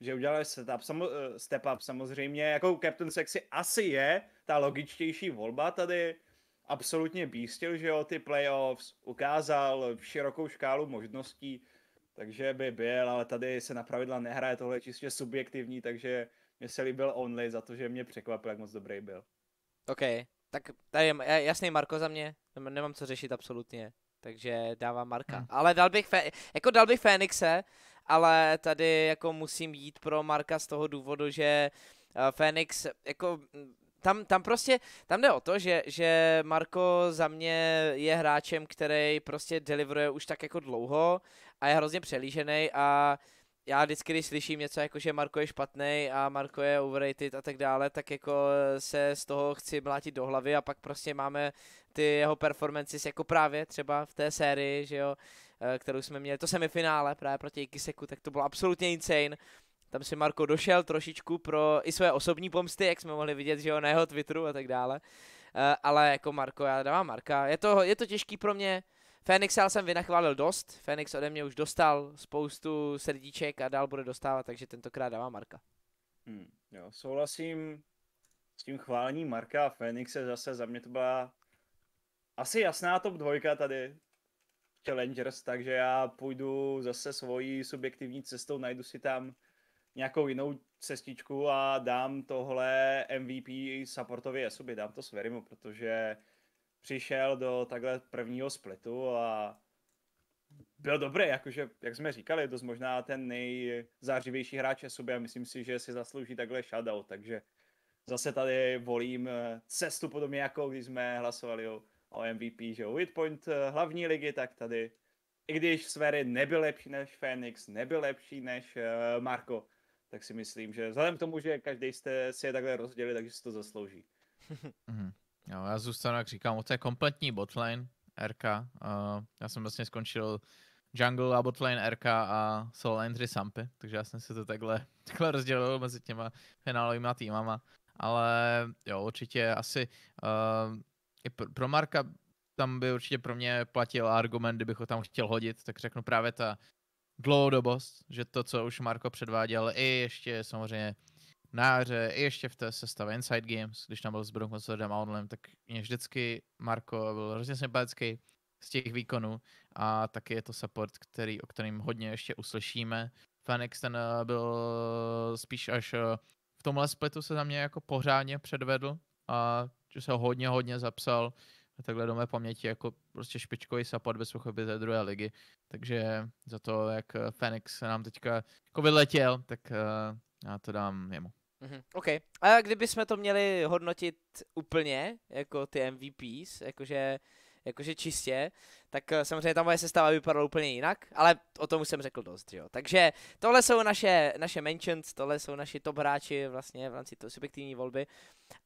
že udělali setup, samo, eh, step up samozřejmě, jako Captain Sexy asi je ta logičtější volba tady, absolutně bístil, že jo, ty playoffs, ukázal širokou škálu možností, takže by byl, ale tady se na pravidla nehraje, tohle je čistě subjektivní, takže mě se líbil Only za to, že mě překvapil, jak moc dobrý byl. OK, tak tady je jasný Marko za mě, nemám co řešit absolutně, takže dávám Marka. Hmm. Ale dal bych, fe, jako dal bych Fénixe, ale tady jako musím jít pro Marka z toho důvodu, že uh, Fénix jako tam, tam prostě, tam jde o to, že, že Marko za mě je hráčem, který prostě deliveruje už tak jako dlouho a je hrozně přelížený a já vždycky, když slyším něco jako, že Marko je špatný a Marko je overrated a tak dále, tak jako se z toho chci mlátit do hlavy a pak prostě máme ty jeho performances jako právě třeba v té sérii, že jo, eh, kterou jsme měli, to semifinále právě proti Ikiseku, tak to bylo absolutně insane. Tam si Marko došel trošičku pro i své osobní pomsty, jak jsme mohli vidět, že jo, na jeho Twitteru a tak dále. Uh, ale jako Marko, já dávám Marka. Je to, je to těžký pro mě. Fénix já jsem vynachválil dost. Fénix ode mě už dostal spoustu srdíček a dál bude dostávat, takže tentokrát dávám Marka. Hmm, jo, souhlasím s tím chválením Marka a Fénixe zase za mě to byla asi jasná top dvojka tady Challengers, takže já půjdu zase svojí subjektivní cestou, najdu si tam nějakou jinou cestičku a dám tohle MVP supportově Esubi, dám to Sverimu, protože přišel do takhle prvního splitu a byl dobrý, jakože, jak jsme říkali, dost možná ten nejzářivější hráč Esubi a myslím si, že si zaslouží takhle shoutout, takže zase tady volím eh, cestu podobně jako když jsme hlasovali o, o MVP, že o Point eh, hlavní ligy, tak tady i když Svery nebyl lepší než Phoenix, nebyl lepší než uh, Marko, tak si myslím, že vzhledem k tomu, že každý jste si je takhle rozdělili, takže si to zaslouží. Jo, já zůstanu, jak říkám, to je kompletní botlane RK. Uh, já jsem vlastně skončil jungle a botlane RK a solo 3 Sampy, takže já jsem si to takhle, takhle rozdělil mezi těma finálovými týmama. Ale jo, určitě asi uh, i pro Marka tam by určitě pro mě platil argument, kdybych ho tam chtěl hodit, tak řeknu právě ta dlouhodobost, že to, co už Marko předváděl, i ještě samozřejmě na jaře, i ještě v té sestavě Inside Games, když tam byl s Bronco Sordem a Onlem, tak mě vždycky Marko byl hrozně sympatický z těch výkonů a taky je to support, který, o kterým hodně ještě uslyšíme. Phoenix ten eh, byl spíš až eh, v tomhle splitu se za mě jako pořádně předvedl a že se hodně, hodně zapsal takhle do mé paměti jako prostě špičkový support bez pochyby ze druhé ligy. Takže za to, jak Phoenix se nám teďka jako vyletěl, tak já to dám jemu. Mhm, OK. A kdybychom to měli hodnotit úplně, jako ty MVPs, jakože, jakože čistě, tak eh, samozřejmě ta moje sestava vypadala úplně jinak, ale o tom už jsem řekl dost, jo. Takže tohle jsou naše, naše mentions, tohle jsou naši top hráči vlastně v rámci toho subjektivní volby.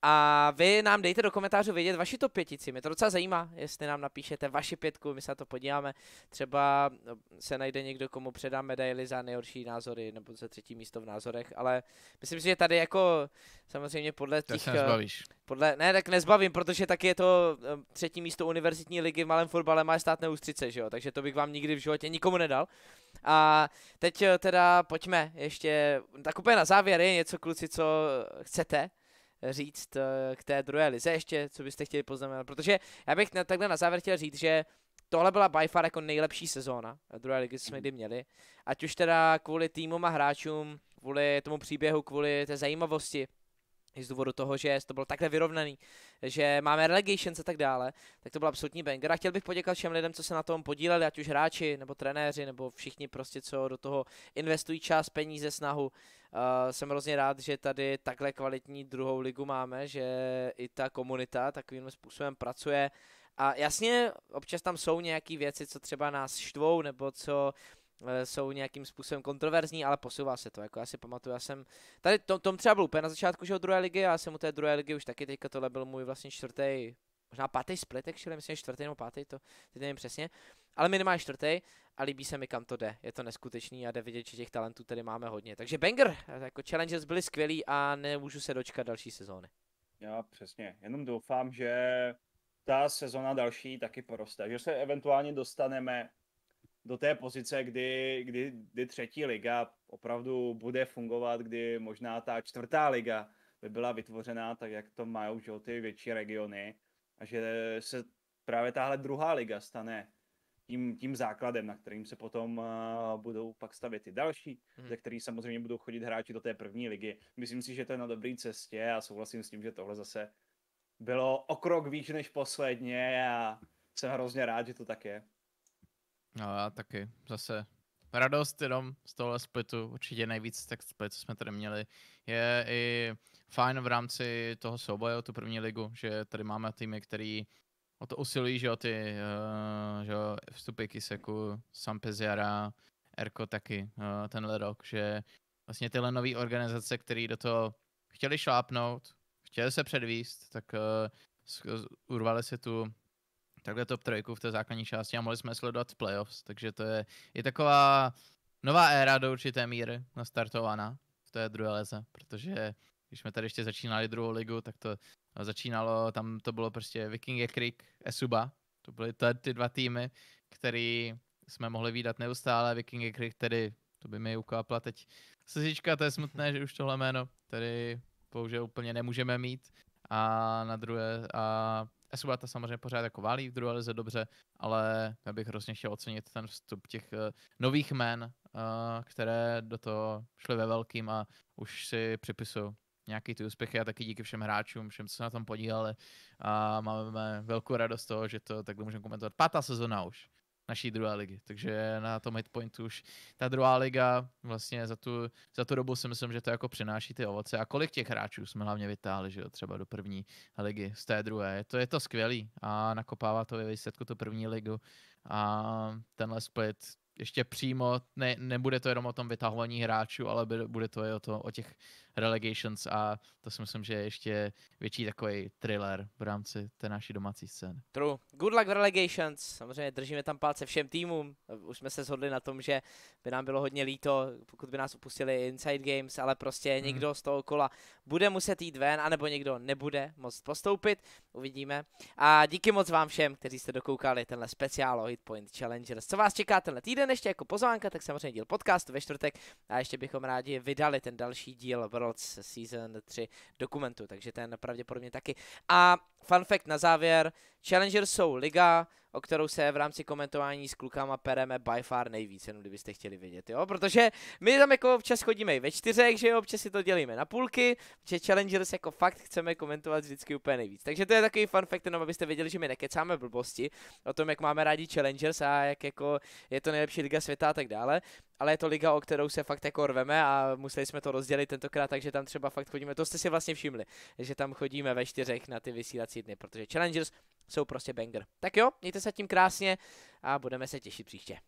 A vy nám dejte do komentářů vědět vaši top pětici, mě to docela zajímá, jestli nám napíšete vaši pětku, my se na to podíváme. Třeba no, se najde někdo, komu předá medaily za nejhorší názory, nebo za třetí místo v názorech, ale myslím si, že tady jako samozřejmě podle těch... Nezbavíš. Podle, ne, tak nezbavím, protože taky je to um, třetí místo univerzitní ligy v malém fotbale má stát neústřice, že jo, takže to bych vám nikdy v životě nikomu nedal. A teď eh, teda pojďme ještě, tak úplně na závěr je něco kluci, co chcete říct eh, k té druhé lize ještě, co byste chtěli poznamenat, protože já bych takhle na závěr chtěl říct, že tohle byla by far jako nejlepší sezóna druhé ligy, co jsme kdy měli. Ať už teda kvůli týmům a hráčům, kvůli tomu příběhu, kvůli té zajímavosti, i z důvodu toho, že to bylo takhle vyrovnaný, že máme relegations a tak dále, tak to byl absolutní banger. A chtěl bych poděkovat všem lidem, co se na tom podíleli, ať už hráči, nebo trenéři, nebo všichni prostě, co do toho investují čas, peníze, snahu. Uh, jsem hrozně rád, že tady takhle kvalitní druhou ligu máme, že i ta komunita takovým způsobem pracuje. A jasně, občas tam jsou nějaké věci, co třeba nás štvou, nebo co jsou nějakým způsobem kontroverzní, ale posouvá se to, jako já si pamatuju, já jsem, tady tom, tom třeba byl úplně na začátku, že druhé ligy, já jsem u té druhé ligy už taky teďka tohle byl můj vlastně čtvrtý, možná pátý split, actually, myslím, čtvrtý nebo pátý, to teď nevím přesně, ale minimálně čtvrtý a líbí se mi, kam to jde, je to neskutečný a jde vidět, že těch talentů tady máme hodně, takže banger, jako challengers byli skvělí a nemůžu se dočkat další sezóny. Já přesně, jenom doufám, že ta sezona další taky poroste, že se eventuálně dostaneme do té pozice, kdy, kdy, kdy třetí liga opravdu bude fungovat, kdy možná ta čtvrtá liga by byla vytvořená tak, jak to mají že, ty větší regiony a že se právě tahle druhá liga stane tím, tím základem, na kterým se potom uh, budou pak stavět ty další, hmm. ze kterých samozřejmě budou chodit hráči do té první ligy. Myslím si, že to je na dobré cestě a souhlasím s tím, že tohle zase bylo o krok výš než posledně a jsem hrozně rád, že to tak je. No já taky. Zase radost jenom z tohle splitu, určitě nejvíc tak split, co jsme tady měli, je i fajn v rámci toho souboje o tu první ligu, že tady máme týmy, který o to usilují, že o ty uh, že o vstupy Kiseku, Sampeziara, Erko taky uh, tenhle rok, že vlastně tyhle nové organizace, které do toho chtěli šlápnout, chtěli se předvíst, tak uh, urvali si tu takhle top trojku v té základní části a mohli jsme sledovat playoffs, takže to je, je taková nová éra do určité míry nastartovaná v té druhé leze, protože když jsme tady ještě začínali druhou ligu, tak to začínalo, tam to bylo prostě Viking Creek, Esuba, to byly ty, ty dva týmy, který jsme mohli výdat neustále, Viking Creek tedy, to by mi ukápla teď slzička, to je smutné, že už tohle jméno tady bohužel úplně nemůžeme mít. A na druhé, a SUA to samozřejmě pořád jako válí v druhé lize dobře, ale já bych hrozně chtěl ocenit ten vstup těch uh, nových men, uh, které do toho šly ve velkým a už si připisují nějaký ty úspěchy a taky díky všem hráčům, všem, co se na tom podíleli a máme velkou radost toho, že to takhle můžeme komentovat. Pátá sezona už naší druhé ligy. Takže na tom hitpointu už ta druhá liga vlastně za tu, za tu dobu si myslím, že to jako přináší ty ovoce. A kolik těch hráčů jsme hlavně vytáhli, že jo, třeba do první ligy z té druhé. To je to skvělý a nakopává to ve výsledku tu první ligu. A tenhle split ještě přímo, ne, nebude to jenom o tom vytahování hráčů, ale bude to i o, to, o těch relegations a to si myslím, že je ještě větší takový thriller v rámci té naší domácí scény. True. Good luck v relegations. Samozřejmě držíme tam palce všem týmům. Už jsme se shodli na tom, že by nám bylo hodně líto, pokud by nás upustili Inside Games, ale prostě hmm. někdo z toho kola bude muset jít ven, anebo někdo nebude moct postoupit. Uvidíme. A díky moc vám všem, kteří jste dokoukali tenhle speciál o Hitpoint Challengers. Co vás čeká tenhle týden ještě jako pozvánka, tak samozřejmě díl podcastu ve čtvrtek a ještě bychom rádi vydali ten další díl Worlds Season 3 dokumentu, takže ten pravděpodobně taky. A fun fact na závěr, Challengers jsou liga, o kterou se v rámci komentování s klukama pereme by far nejvíc, jenom kdybyste chtěli vědět, jo, protože my tam jako občas chodíme i ve čtyřech, že jo, občas si to dělíme na půlky, že Challengers jako fakt chceme komentovat vždycky úplně nejvíc. Takže to je takový fun fact, jenom abyste věděli, že my nekecáme blbosti o tom, jak máme rádi Challengers a jak jako je to nejlepší liga světa a tak dále, ale je to liga, o kterou se fakt jako rveme a museli jsme to rozdělit tentokrát, takže tam třeba fakt chodíme, to jste si vlastně všimli, že tam chodíme ve čtyřech na ty vysílací dny, protože Challengers jsou prostě banger. Tak jo, mějte se tím krásně a budeme se těšit příště.